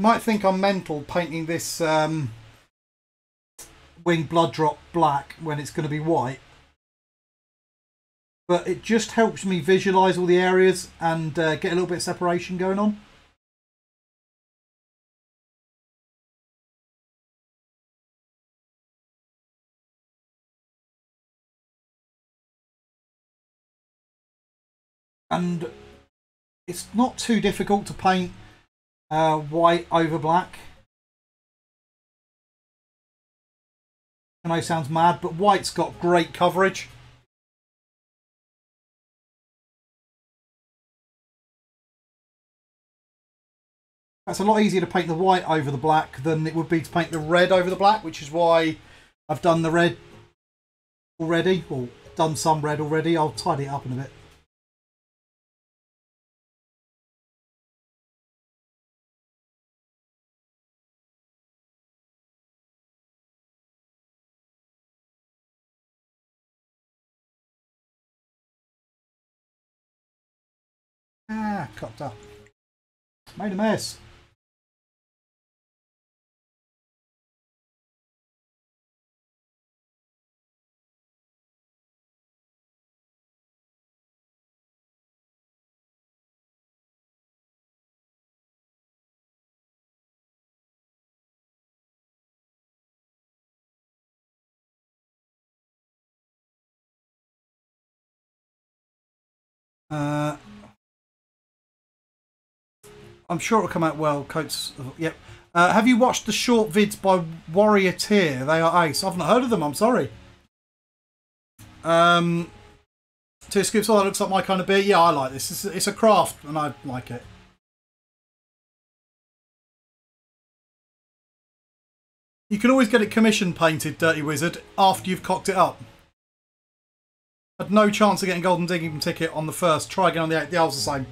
Might think I'm mental painting this um, wing blood drop black when it's going to be white. But it just helps me visualise all the areas and uh, get a little bit of separation going on. And it's not too difficult to paint uh, white over black. I know sounds mad, but white's got great coverage. That's a lot easier to paint the white over the black than it would be to paint the red over the black, which is why I've done the red already, or done some red already. I'll tidy it up in a bit. Cocked up. Made a mess. I'm sure it'll come out well. Coats, yep. Uh, have you watched the short vids by Warrior Tier? They are ace. I've not heard of them. I'm sorry. Um, two scoops. Oh, that looks like my kind of beer. Yeah, I like this. It's, it's a craft, and I like it. You can always get it commission painted, Dirty Wizard, after you've cocked it up. Had no chance of getting Golden Demon ticket on the first. Try again on the eighth. The was the same.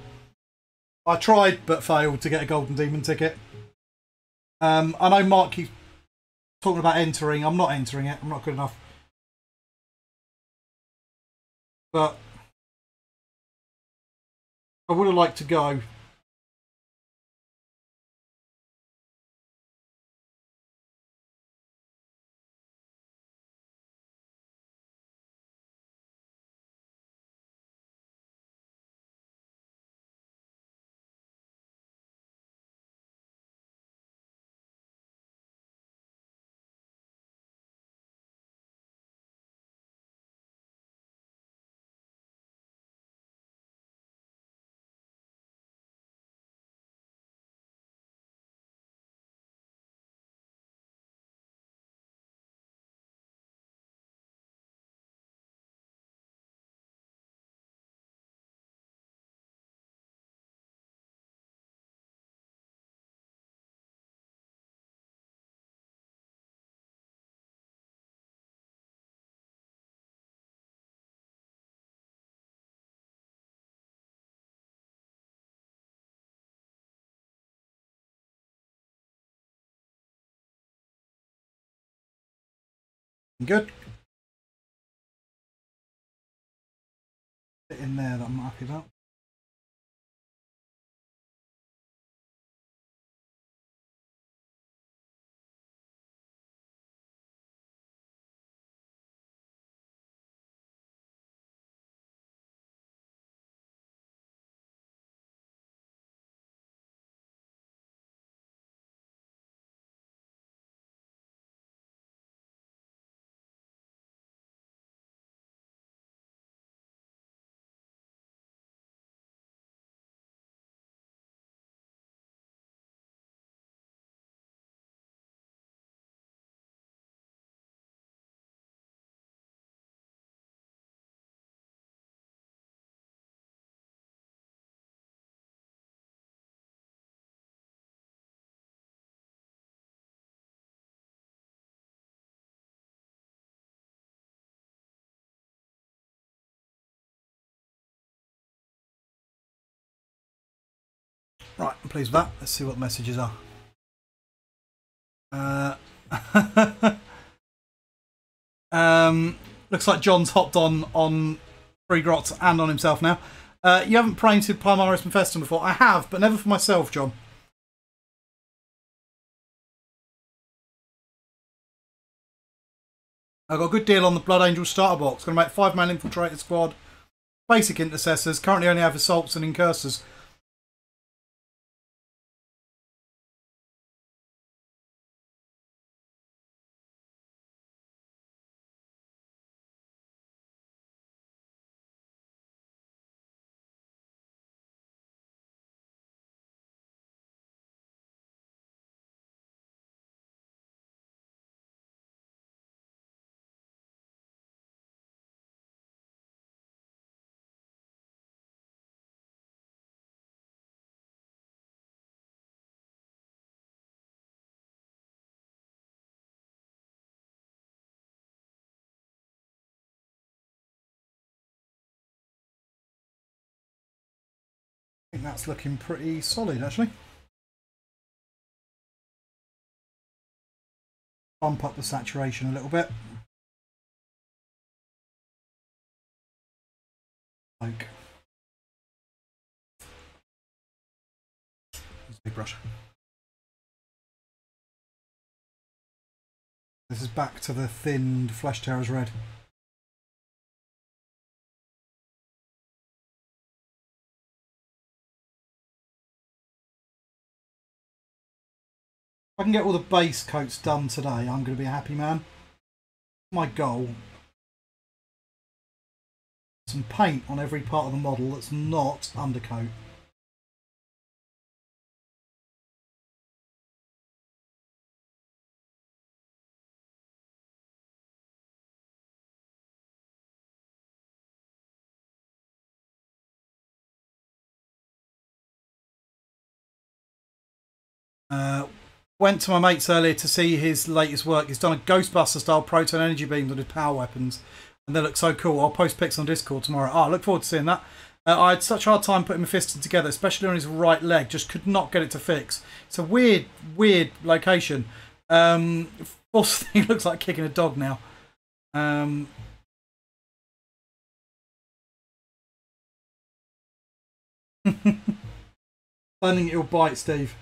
I tried but failed to get a Golden Demon ticket. Um, I know Mark keeps talking about entering. I'm not entering it. I'm not good enough. but I would have liked to go. Good. In there that I'm happy about. Right, I'm pleased with that. Let's see what the messages are. Uh, um, looks like John's hopped on on Free Grots and on himself now. Uh, you haven't painted Primaris Mephiston before. I have, but never for myself, John. I've got a good deal on the Blood Angel starter box. Going to make five man infiltrator squad, basic intercessors. Currently only have assaults and incursors. That's looking pretty solid actually. Bump up the saturation a little bit. Like big brush. This is back to the thinned Flesh Tearers red. I can get all the base coats done today, I'm going to be a happy man. My goal. Some paint on every part of the model that's not undercoat. Uh, Went to my mates earlier to see his latest work. He's done a Ghostbuster style proton energy beam with his power weapons, and they look so cool. I'll post pics on Discord tomorrow. Oh, I look forward to seeing that. Uh, I had such a hard time putting Mephiston together, especially on his right leg. Just could not get it to fix. It's a weird, weird location. Um, Force thing looks like kicking a dog now. Um, Learning it'll bite, Steve.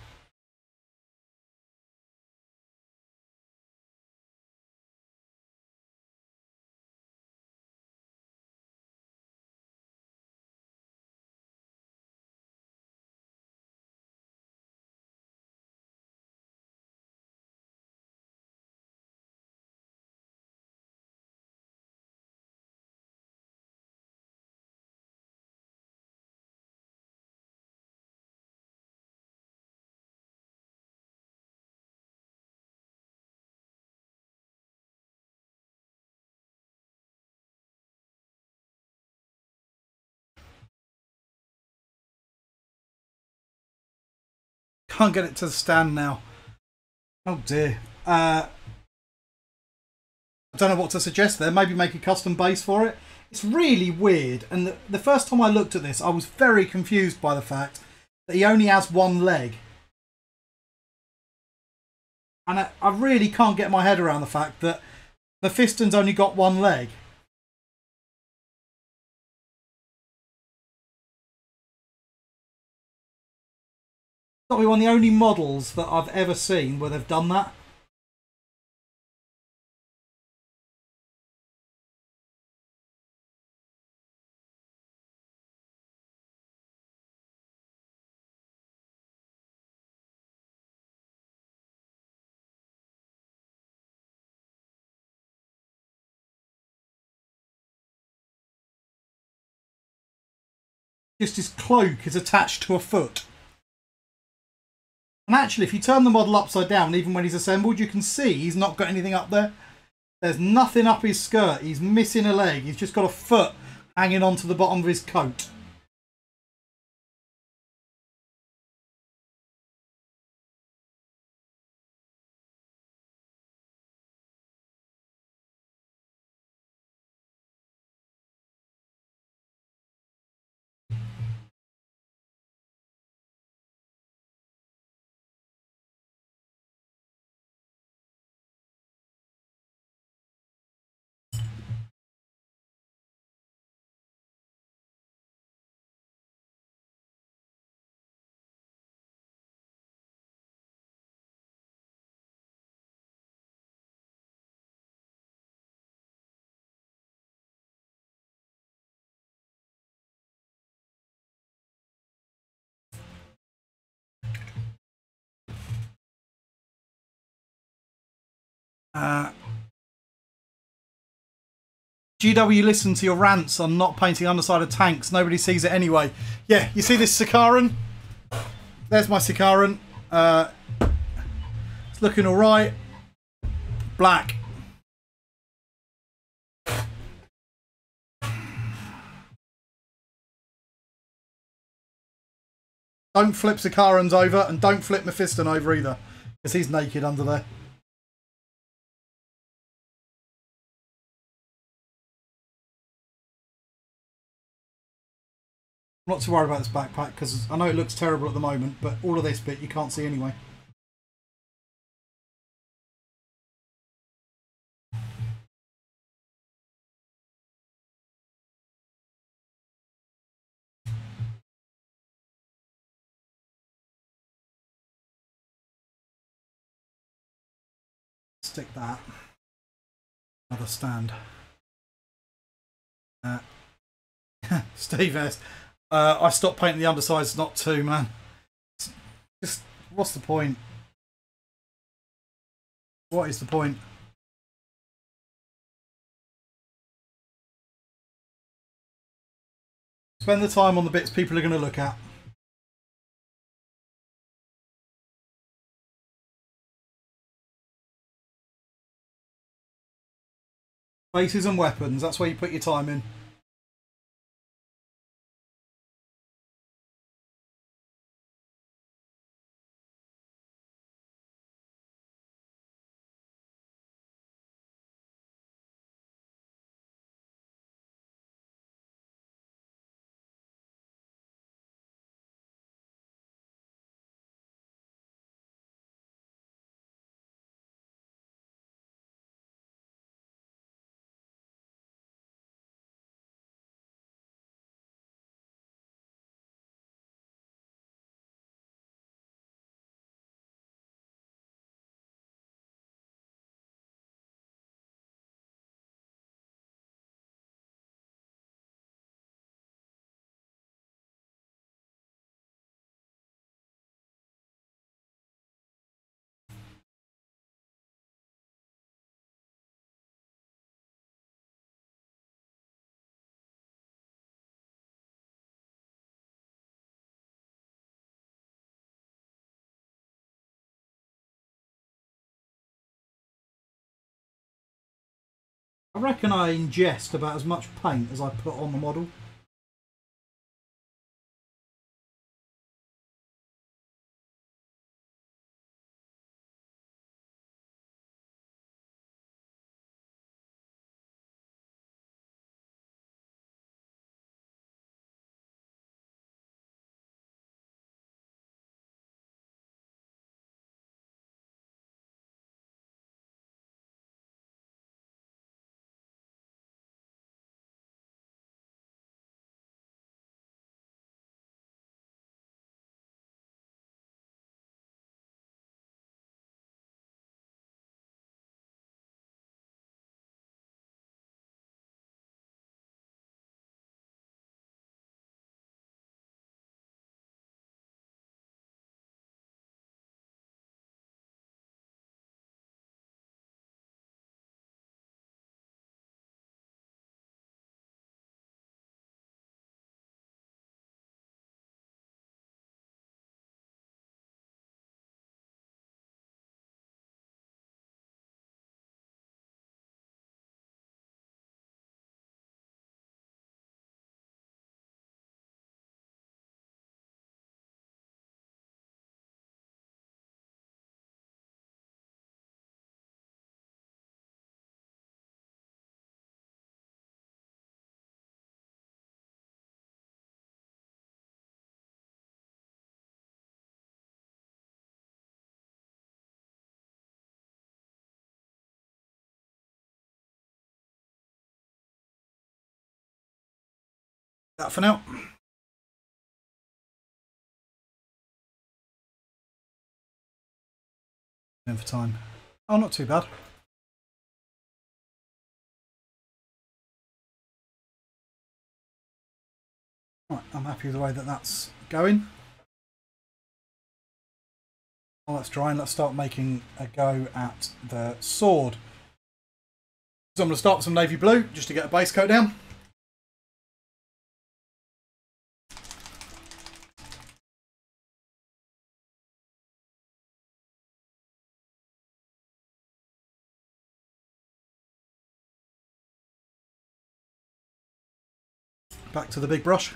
Can't get it to the stand now. Oh dear. Uh, I don't know what to suggest there. Maybe make a custom base for it. It's really weird. And the, the first time I looked at this, I was very confused by the fact that he only has one leg. And I, I really can't get my head around the fact that Mephiston's only got one leg. Probably one of the only models that I've ever seen where they've done that. Just his cloak is attached to a foot. And actually, if you turn the model upside down, even when he's assembled, you can see he's not got anything up there. There's nothing up his skirt. He's missing a leg. He's just got a foot hanging onto the bottom of his coat. Uh, GW, listen to your rants on not painting underside of tanks. Nobody sees it anyway. Yeah, you see this Sicaran? There's my Sicaran. Uh, it's looking all right. Black. Don't flip Sicarans over and don't flip Mephiston over either. Because he's naked under there. Not too worried about this backpack because I know it looks terrible at the moment, but all of this bit you can't see anyway. Stick that. Another stand. Uh, Steve S. Uh, I stopped painting the undersides, not two, man. Just, what's the point? What is the point? Spend the time on the bits people are going to look at. Faces and weapons, that's where you put your time in. I reckon I ingest about as much paint as I put on the model. That for now. For time. Oh, not too bad. Right, I'm happy with the way that that's going. While that's drying, let's start making a go at the sword. So I'm going to start with some navy blue, just to get a base coat down. Back to the big brush.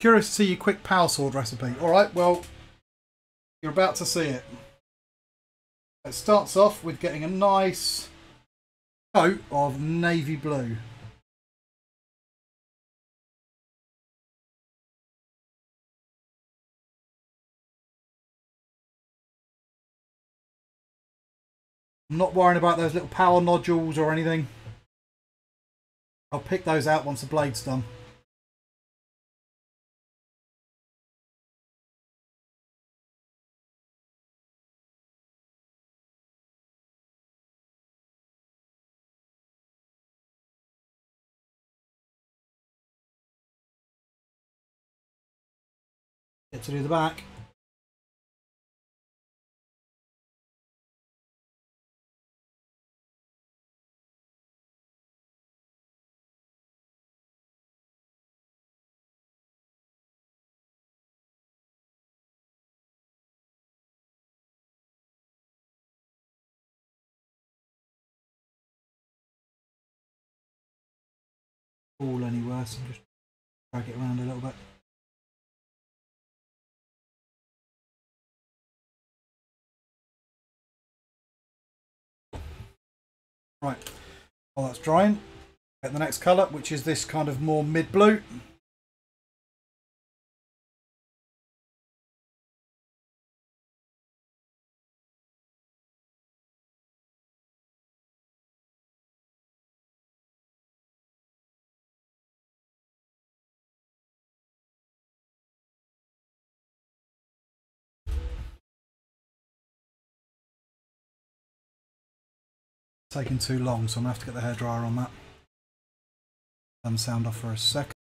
Curious to see your quick power sword recipe. Alright, well, you're about to see it. It starts off with getting a nice coat of navy blue. I'm not worrying about those little power nodules or anything. I'll pick those out once the blade's done. Get to do the back. All any worse, and just drag it around a little bit. Right, while that's drying, get the next colour, which is this kind of more mid-blue. Taking too long, so I'm going to have to get the hairdryer on that. Turn sound off for a second.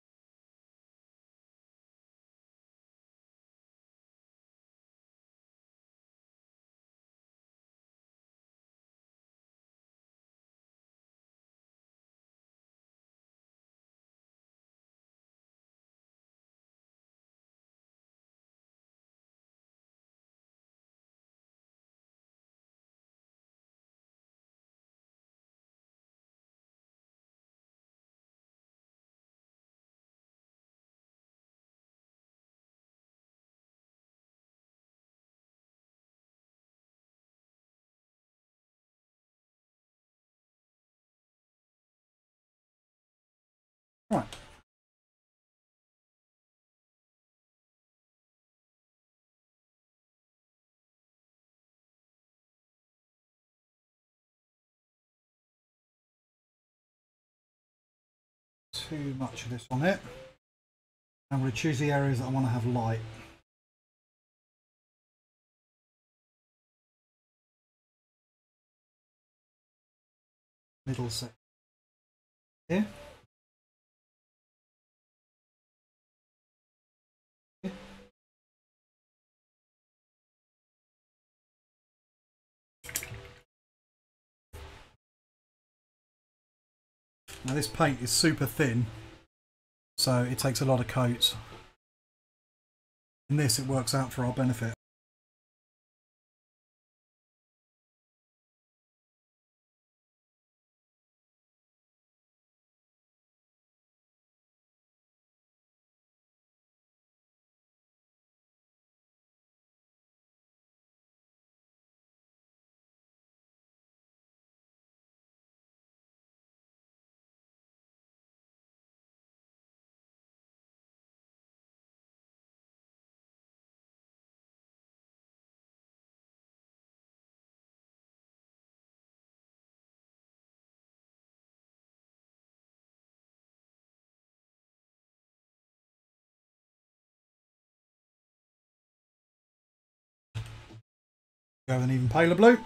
Too much of this on it. I'm going to choose the areas that I want to have light. Middle section here. Now this paint is super thin, so it takes a lot of coats. In this, it works out for our benefit. Go with an even paler blue.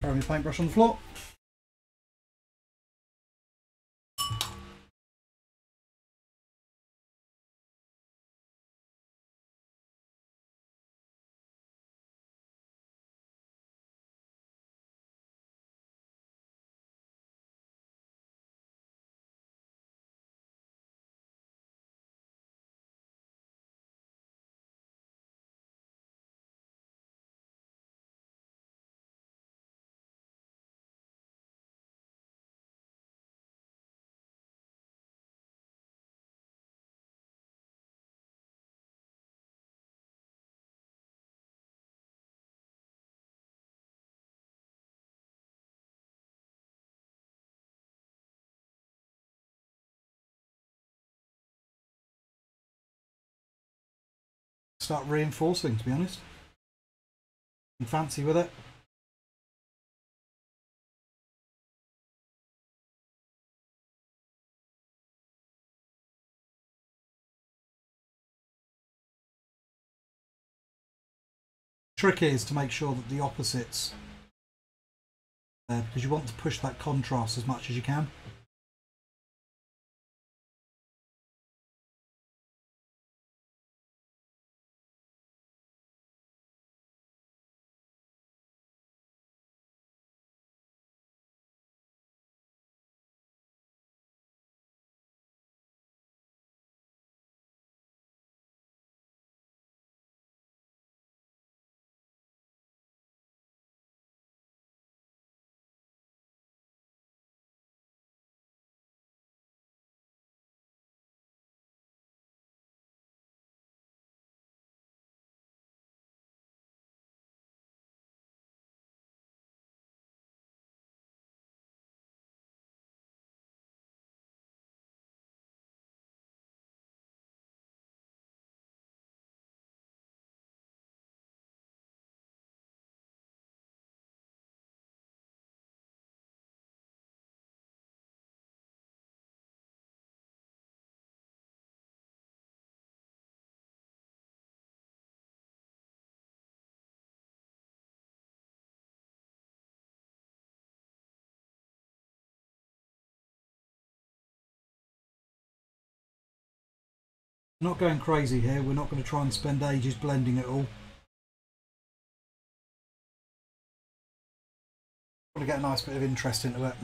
Throw my paintbrush on the floor. Start reinforcing, to be honest. Fancy with it. Trick is to make sure that the opposites, uh, because you want to push that contrast as much as you can. Not going crazy here. We're not going to try and spend ages blending it all. To get a nice bit of interest into it.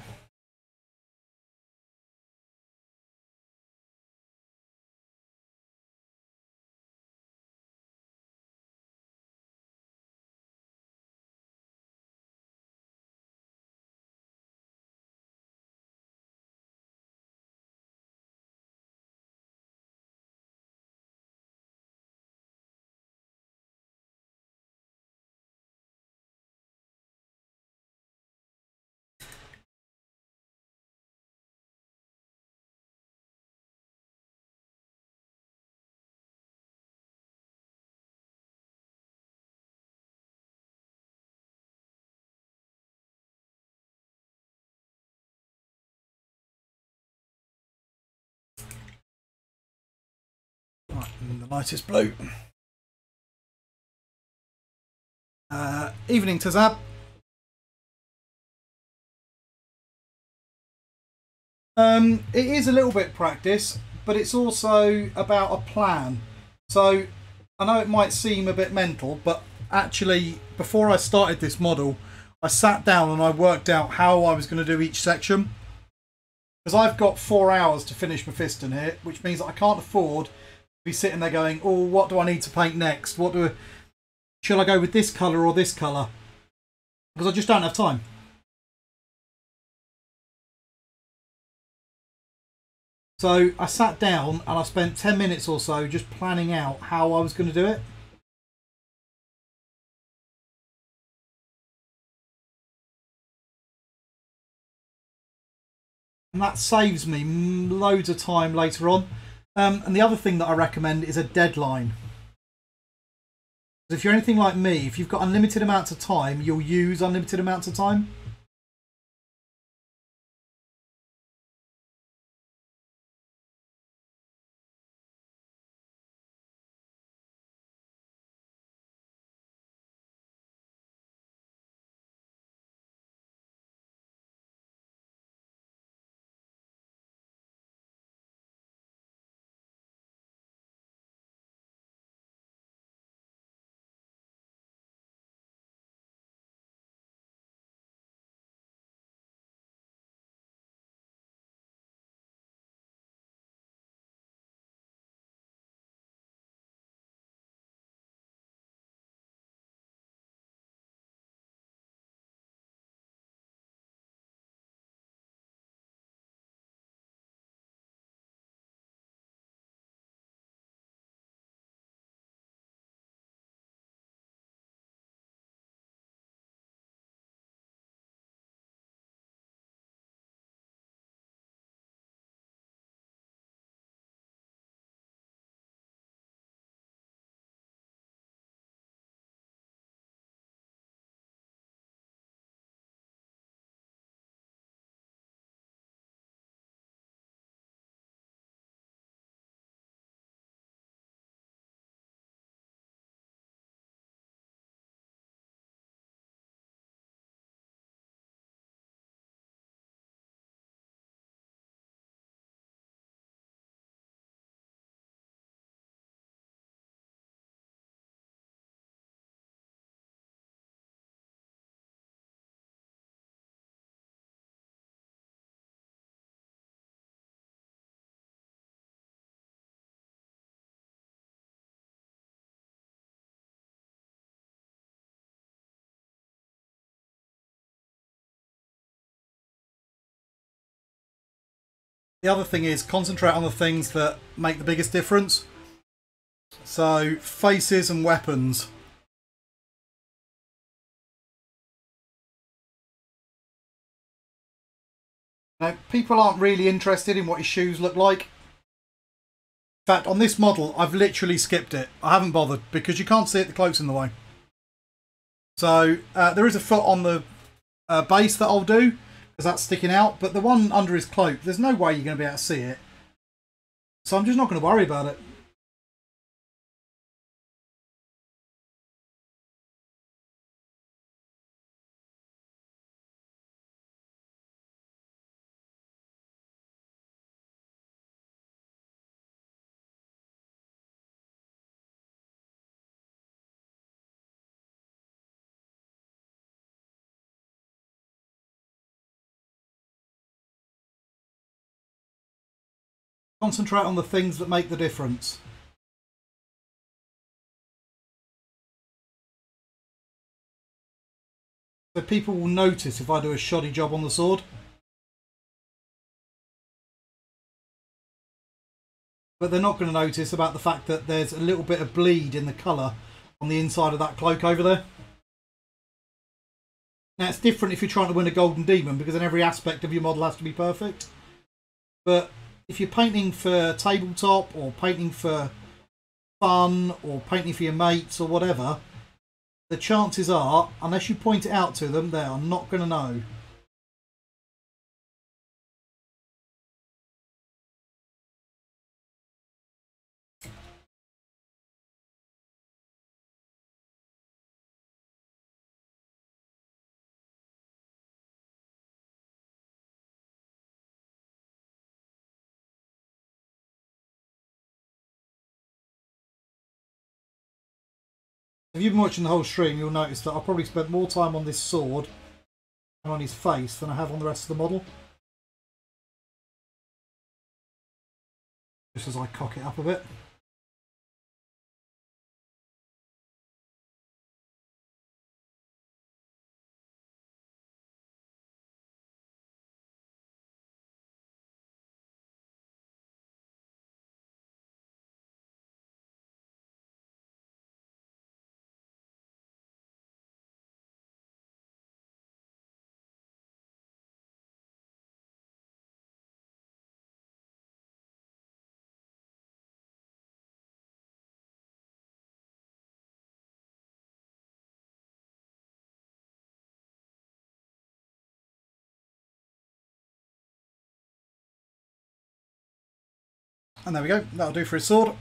And the lightest blue. Uh, evening, Tazab. Um, it is a little bit practice, but it's also about a plan. So I know it might seem a bit mental, but actually, before I started this model, I sat down and I worked out how I was going to do each section. Because I've got four hours to finish Mephiston here, which means I can't afford be sitting there going, oh, what do I need to paint next? What do I... Shall I go with this colour or this colour? Because I just don't have time. So I sat down and I spent 10 minutes or so just planning out how I was going to do it. And that saves me loads of time later on. Um, and the other thing that I recommend is a deadline. If you're anything like me, if you've got unlimited amounts of time, you'll use unlimited amounts of time. The other thing is concentrate on the things that make the biggest difference. So faces and weapons. Now, people aren't really interested in what his shoes look like. In fact, on this model, I've literally skipped it. I haven't bothered because you can't see it, the cloak's in the way. So uh, there is a foot on the uh, base that I'll do because that's sticking out. But the one under his cloak, there's no way you're going to be able to see it. So I'm just not going to worry about it. Concentrate on the things that make the difference. So people will notice if I do a shoddy job on the sword. But they're not going to notice about the fact that there's a little bit of bleed in the colour on the inside of that cloak over there. Now it's different if you're trying to win a golden demon because then every aspect of your model has to be perfect. But if you're painting for tabletop or painting for fun or painting for your mates or whatever, the chances are, unless you point it out to them, they are not going to know. If you've been watching the whole stream, you'll notice that I probably spent more time on this sword and on his face than I have on the rest of the model. Just as I cock it up a bit. And there we go, that'll do for his sword.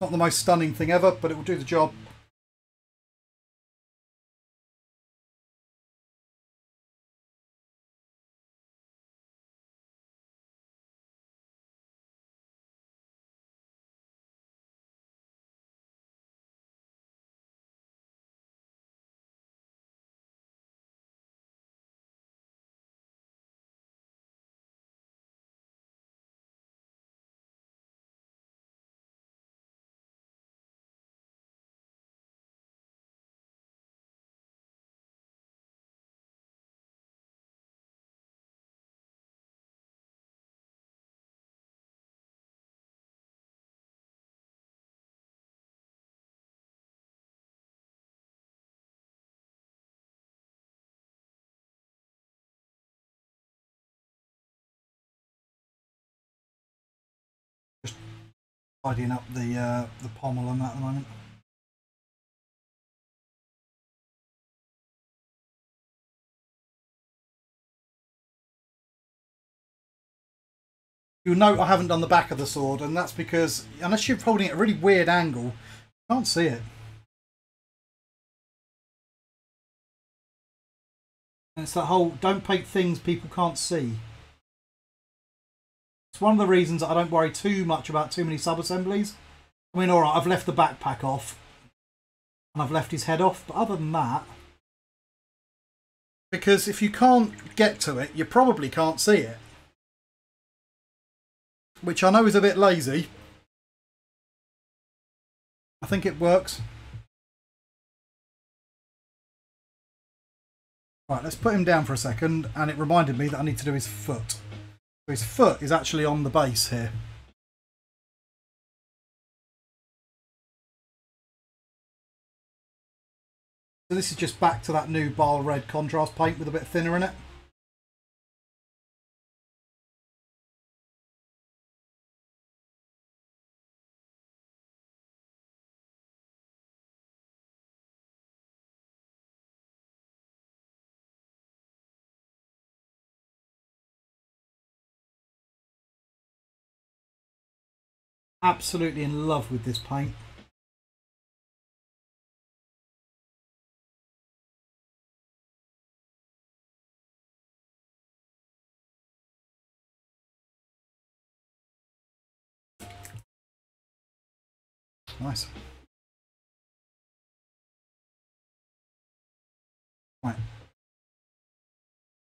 Not the most stunning thing ever, but it will do the job. Tidying up the uh, the pommel on that at the moment. You'll note I haven't done the back of the sword, and that's because unless you're holding it at a really weird angle, you can't see it. And it's that whole don't paint things people can't see. It's one of the reasons I don't worry too much about too many sub-assemblies. I mean, alright, I've left the backpack off. And I've left his head off, but other than that... Because if you can't get to it, you probably can't see it. Which I know is a bit lazy. I think it works. Right, let's put him down for a second, and it reminded me that I need to do his foot. His foot is actually on the base here. So this is just back to that new Baal Red contrast paint with a bit thinner in it. Absolutely in love with this paint. Nice. Right.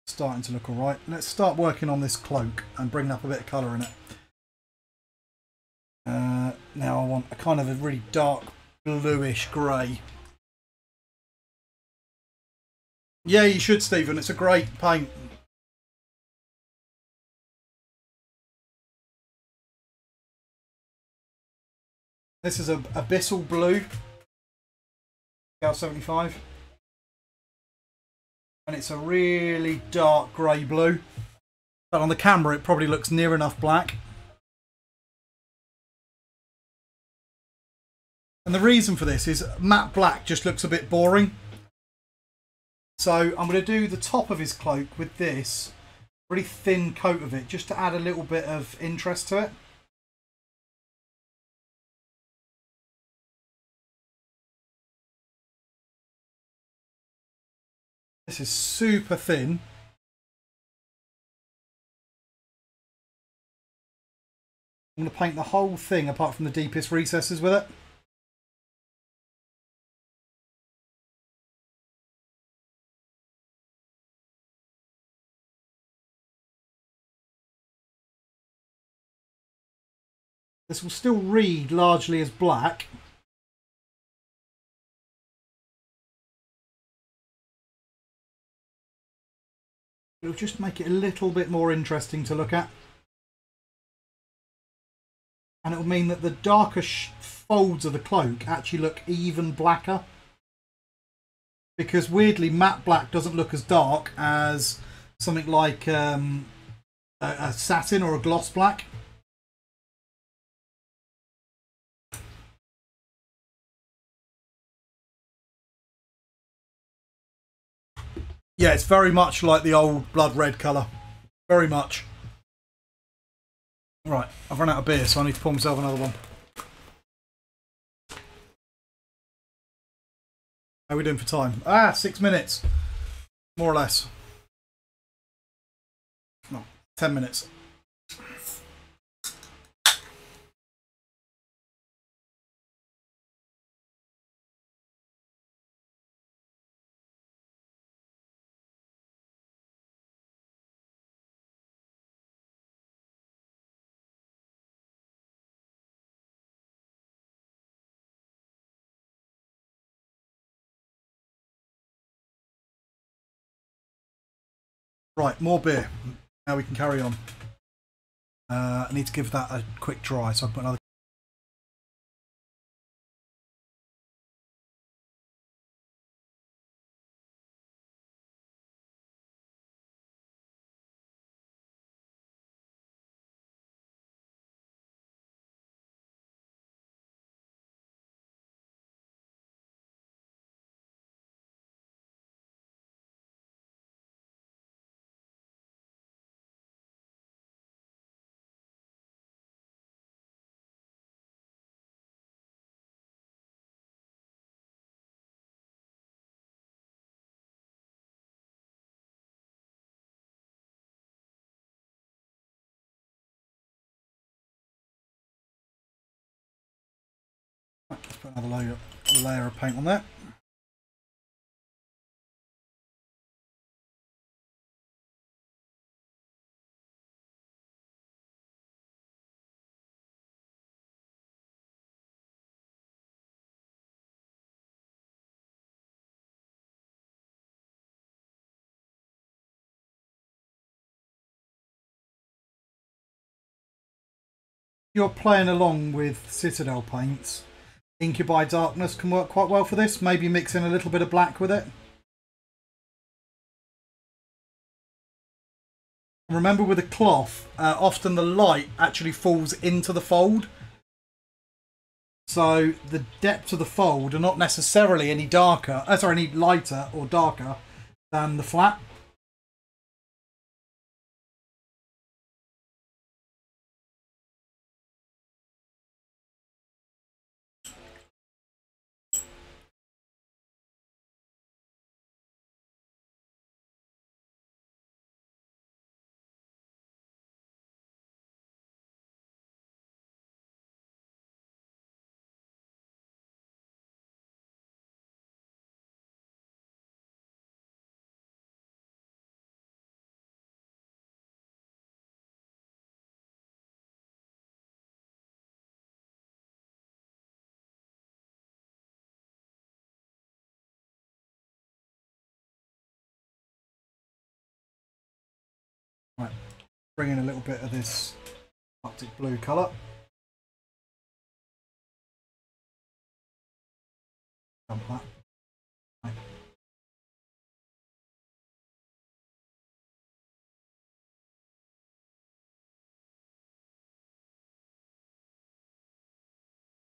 starting to look all right. Let's start working on this cloak and bring up a bit of colour in it. Uh, now I want a kind of a really dark bluish grey. Yeah, you should, Stephen. It's a great paint. This is a Abyssal Blue. Scale 75. And it's a really dark grey blue. But on the camera it probably looks near enough black. And the reason for this is matte black just looks a bit boring. So I'm going to do the top of his cloak with this really thin coat of it just to add a little bit of interest to it. This is super thin. I'm going to paint the whole thing apart from the deepest recesses with it. This will still read largely as black. It'll just make it a little bit more interesting to look at. And it will mean that the darker folds of the cloak actually look even blacker. Because weirdly, matte black doesn't look as dark as something like um, a, a satin or a gloss black. Yeah, it's very much like the old blood red colour. Very much. Right, I've run out of beer, so I need to pour myself another one. How are we doing for time? Ah, six minutes. More or less. No, ten minutes. Right, more beer. Now we can carry on. Uh, I need to give that a quick dry, so I'll put another. Put another layer, layer of paint on that. You're playing along with Citadel paints Incubi Darkness can work quite well for this. Maybe mix in a little bit of black with it. Remember with a cloth, uh, often the light actually falls into the fold. So the depth of the fold are not necessarily any darker, uh, sorry, any lighter or darker than the flat. Bring in a little bit of this Arctic blue colour. Dump that.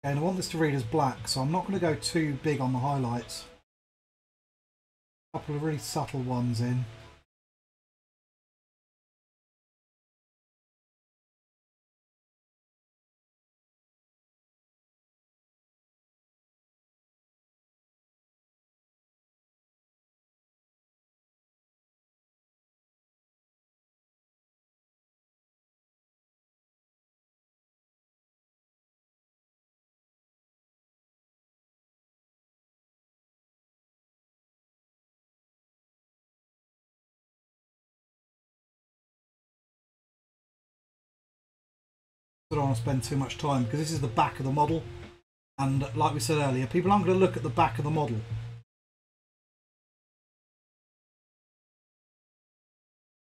And I want this to read as black, so I'm not going to go too big on the highlights. A couple of really subtle ones in. Don't want to spend too much time because this is the back of the model. And like we said earlier people aren't going to look at the back of the model.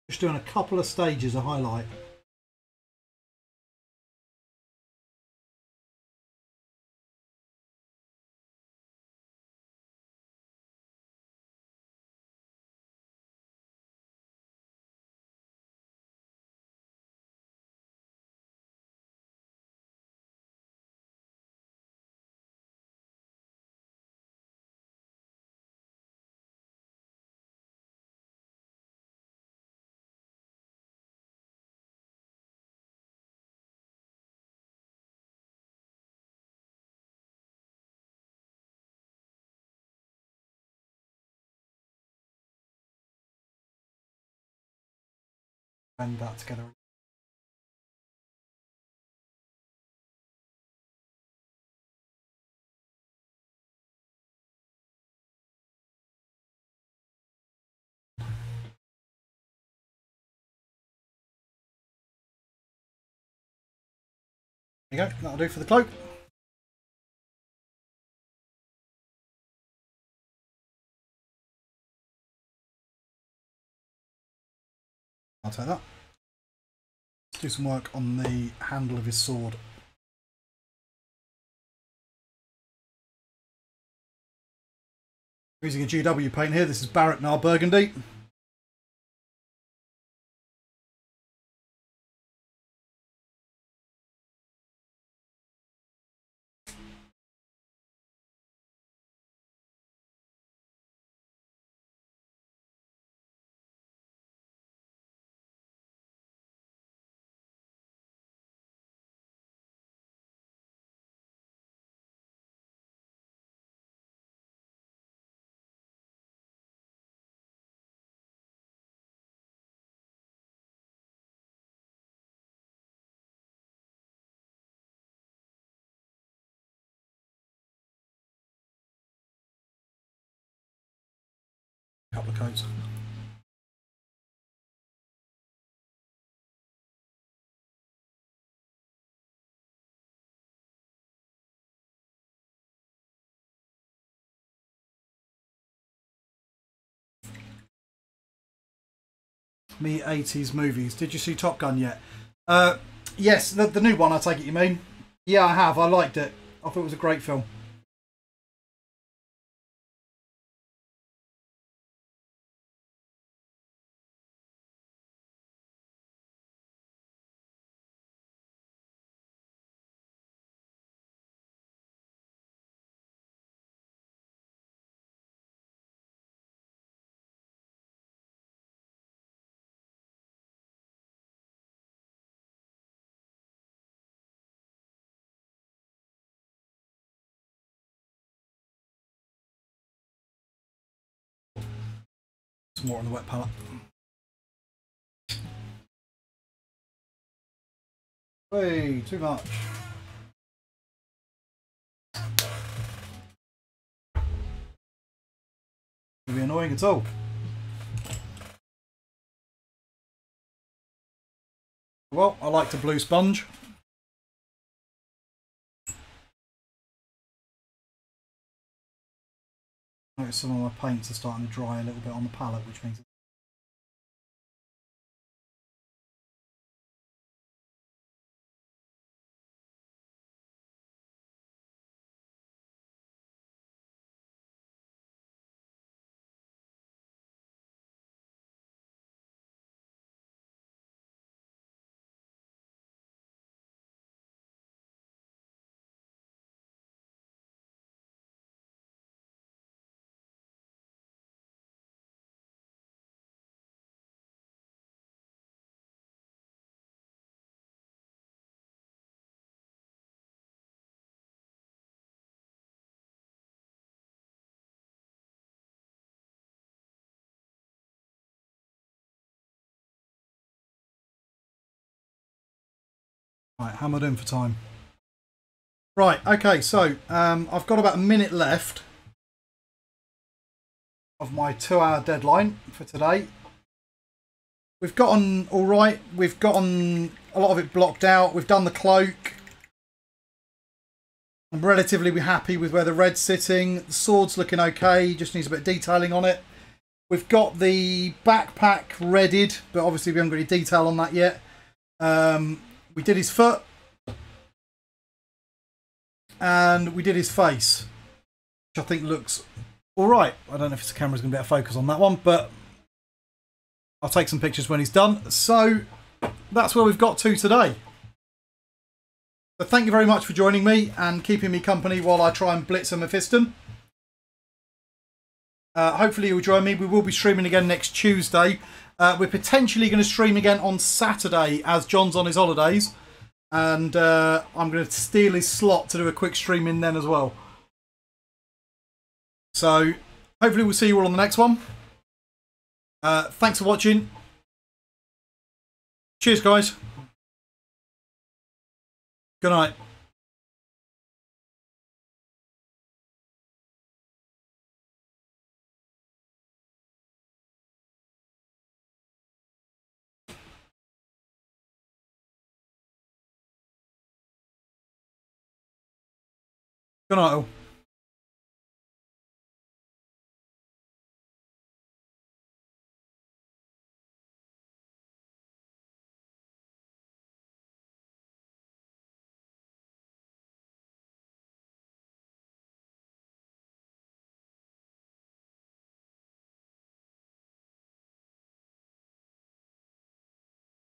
Just doing a couple of stages of highlight blend that together. There you go, that'll do for the cloak. I'll take that. Do some work on the handle of his sword. Using a GW paint here, this is Barak-Nar Burgundy. Me 80s movies. Did you see Top Gun yet? Uh, yes, the, the new one, I take it you mean? Yeah, I have. I liked it. I thought it was a great film. Some more on the wet palette. Way too much. Gonna be annoying at all. Well, I like the blue sponge. Notice some of my paints are starting to dry a little bit on the palette, which means Right, how am I doing for time? Right, okay, so um, I've got about a minute left of my two hour deadline for today. We've gotten all right, we've gotten a lot of it blocked out, we've done the cloak. I'm relatively happy with where the red's sitting. The sword's looking okay, just needs a bit of detailing on it. We've got the backpack readied, but obviously we haven't got any detail on that yet. Um, we did his foot. And we did his face, which I think looks all right. I don't know if the camera's going to be able to focus on that one, but I'll take some pictures when he's done. So that's where we've got to today. So thank you very much for joining me and keeping me company while I try and blitz a Mephiston. Uh, hopefully you'll join me. We will be streaming again next Tuesday. Uh, we're potentially going to stream again on Saturday as John's on his holidays and uh, I'm going to steal his slot to do a quick stream in then as well. So hopefully we'll see you all on the next one. Uh, thanks for watching. Cheers, guys. Good night. Good night all.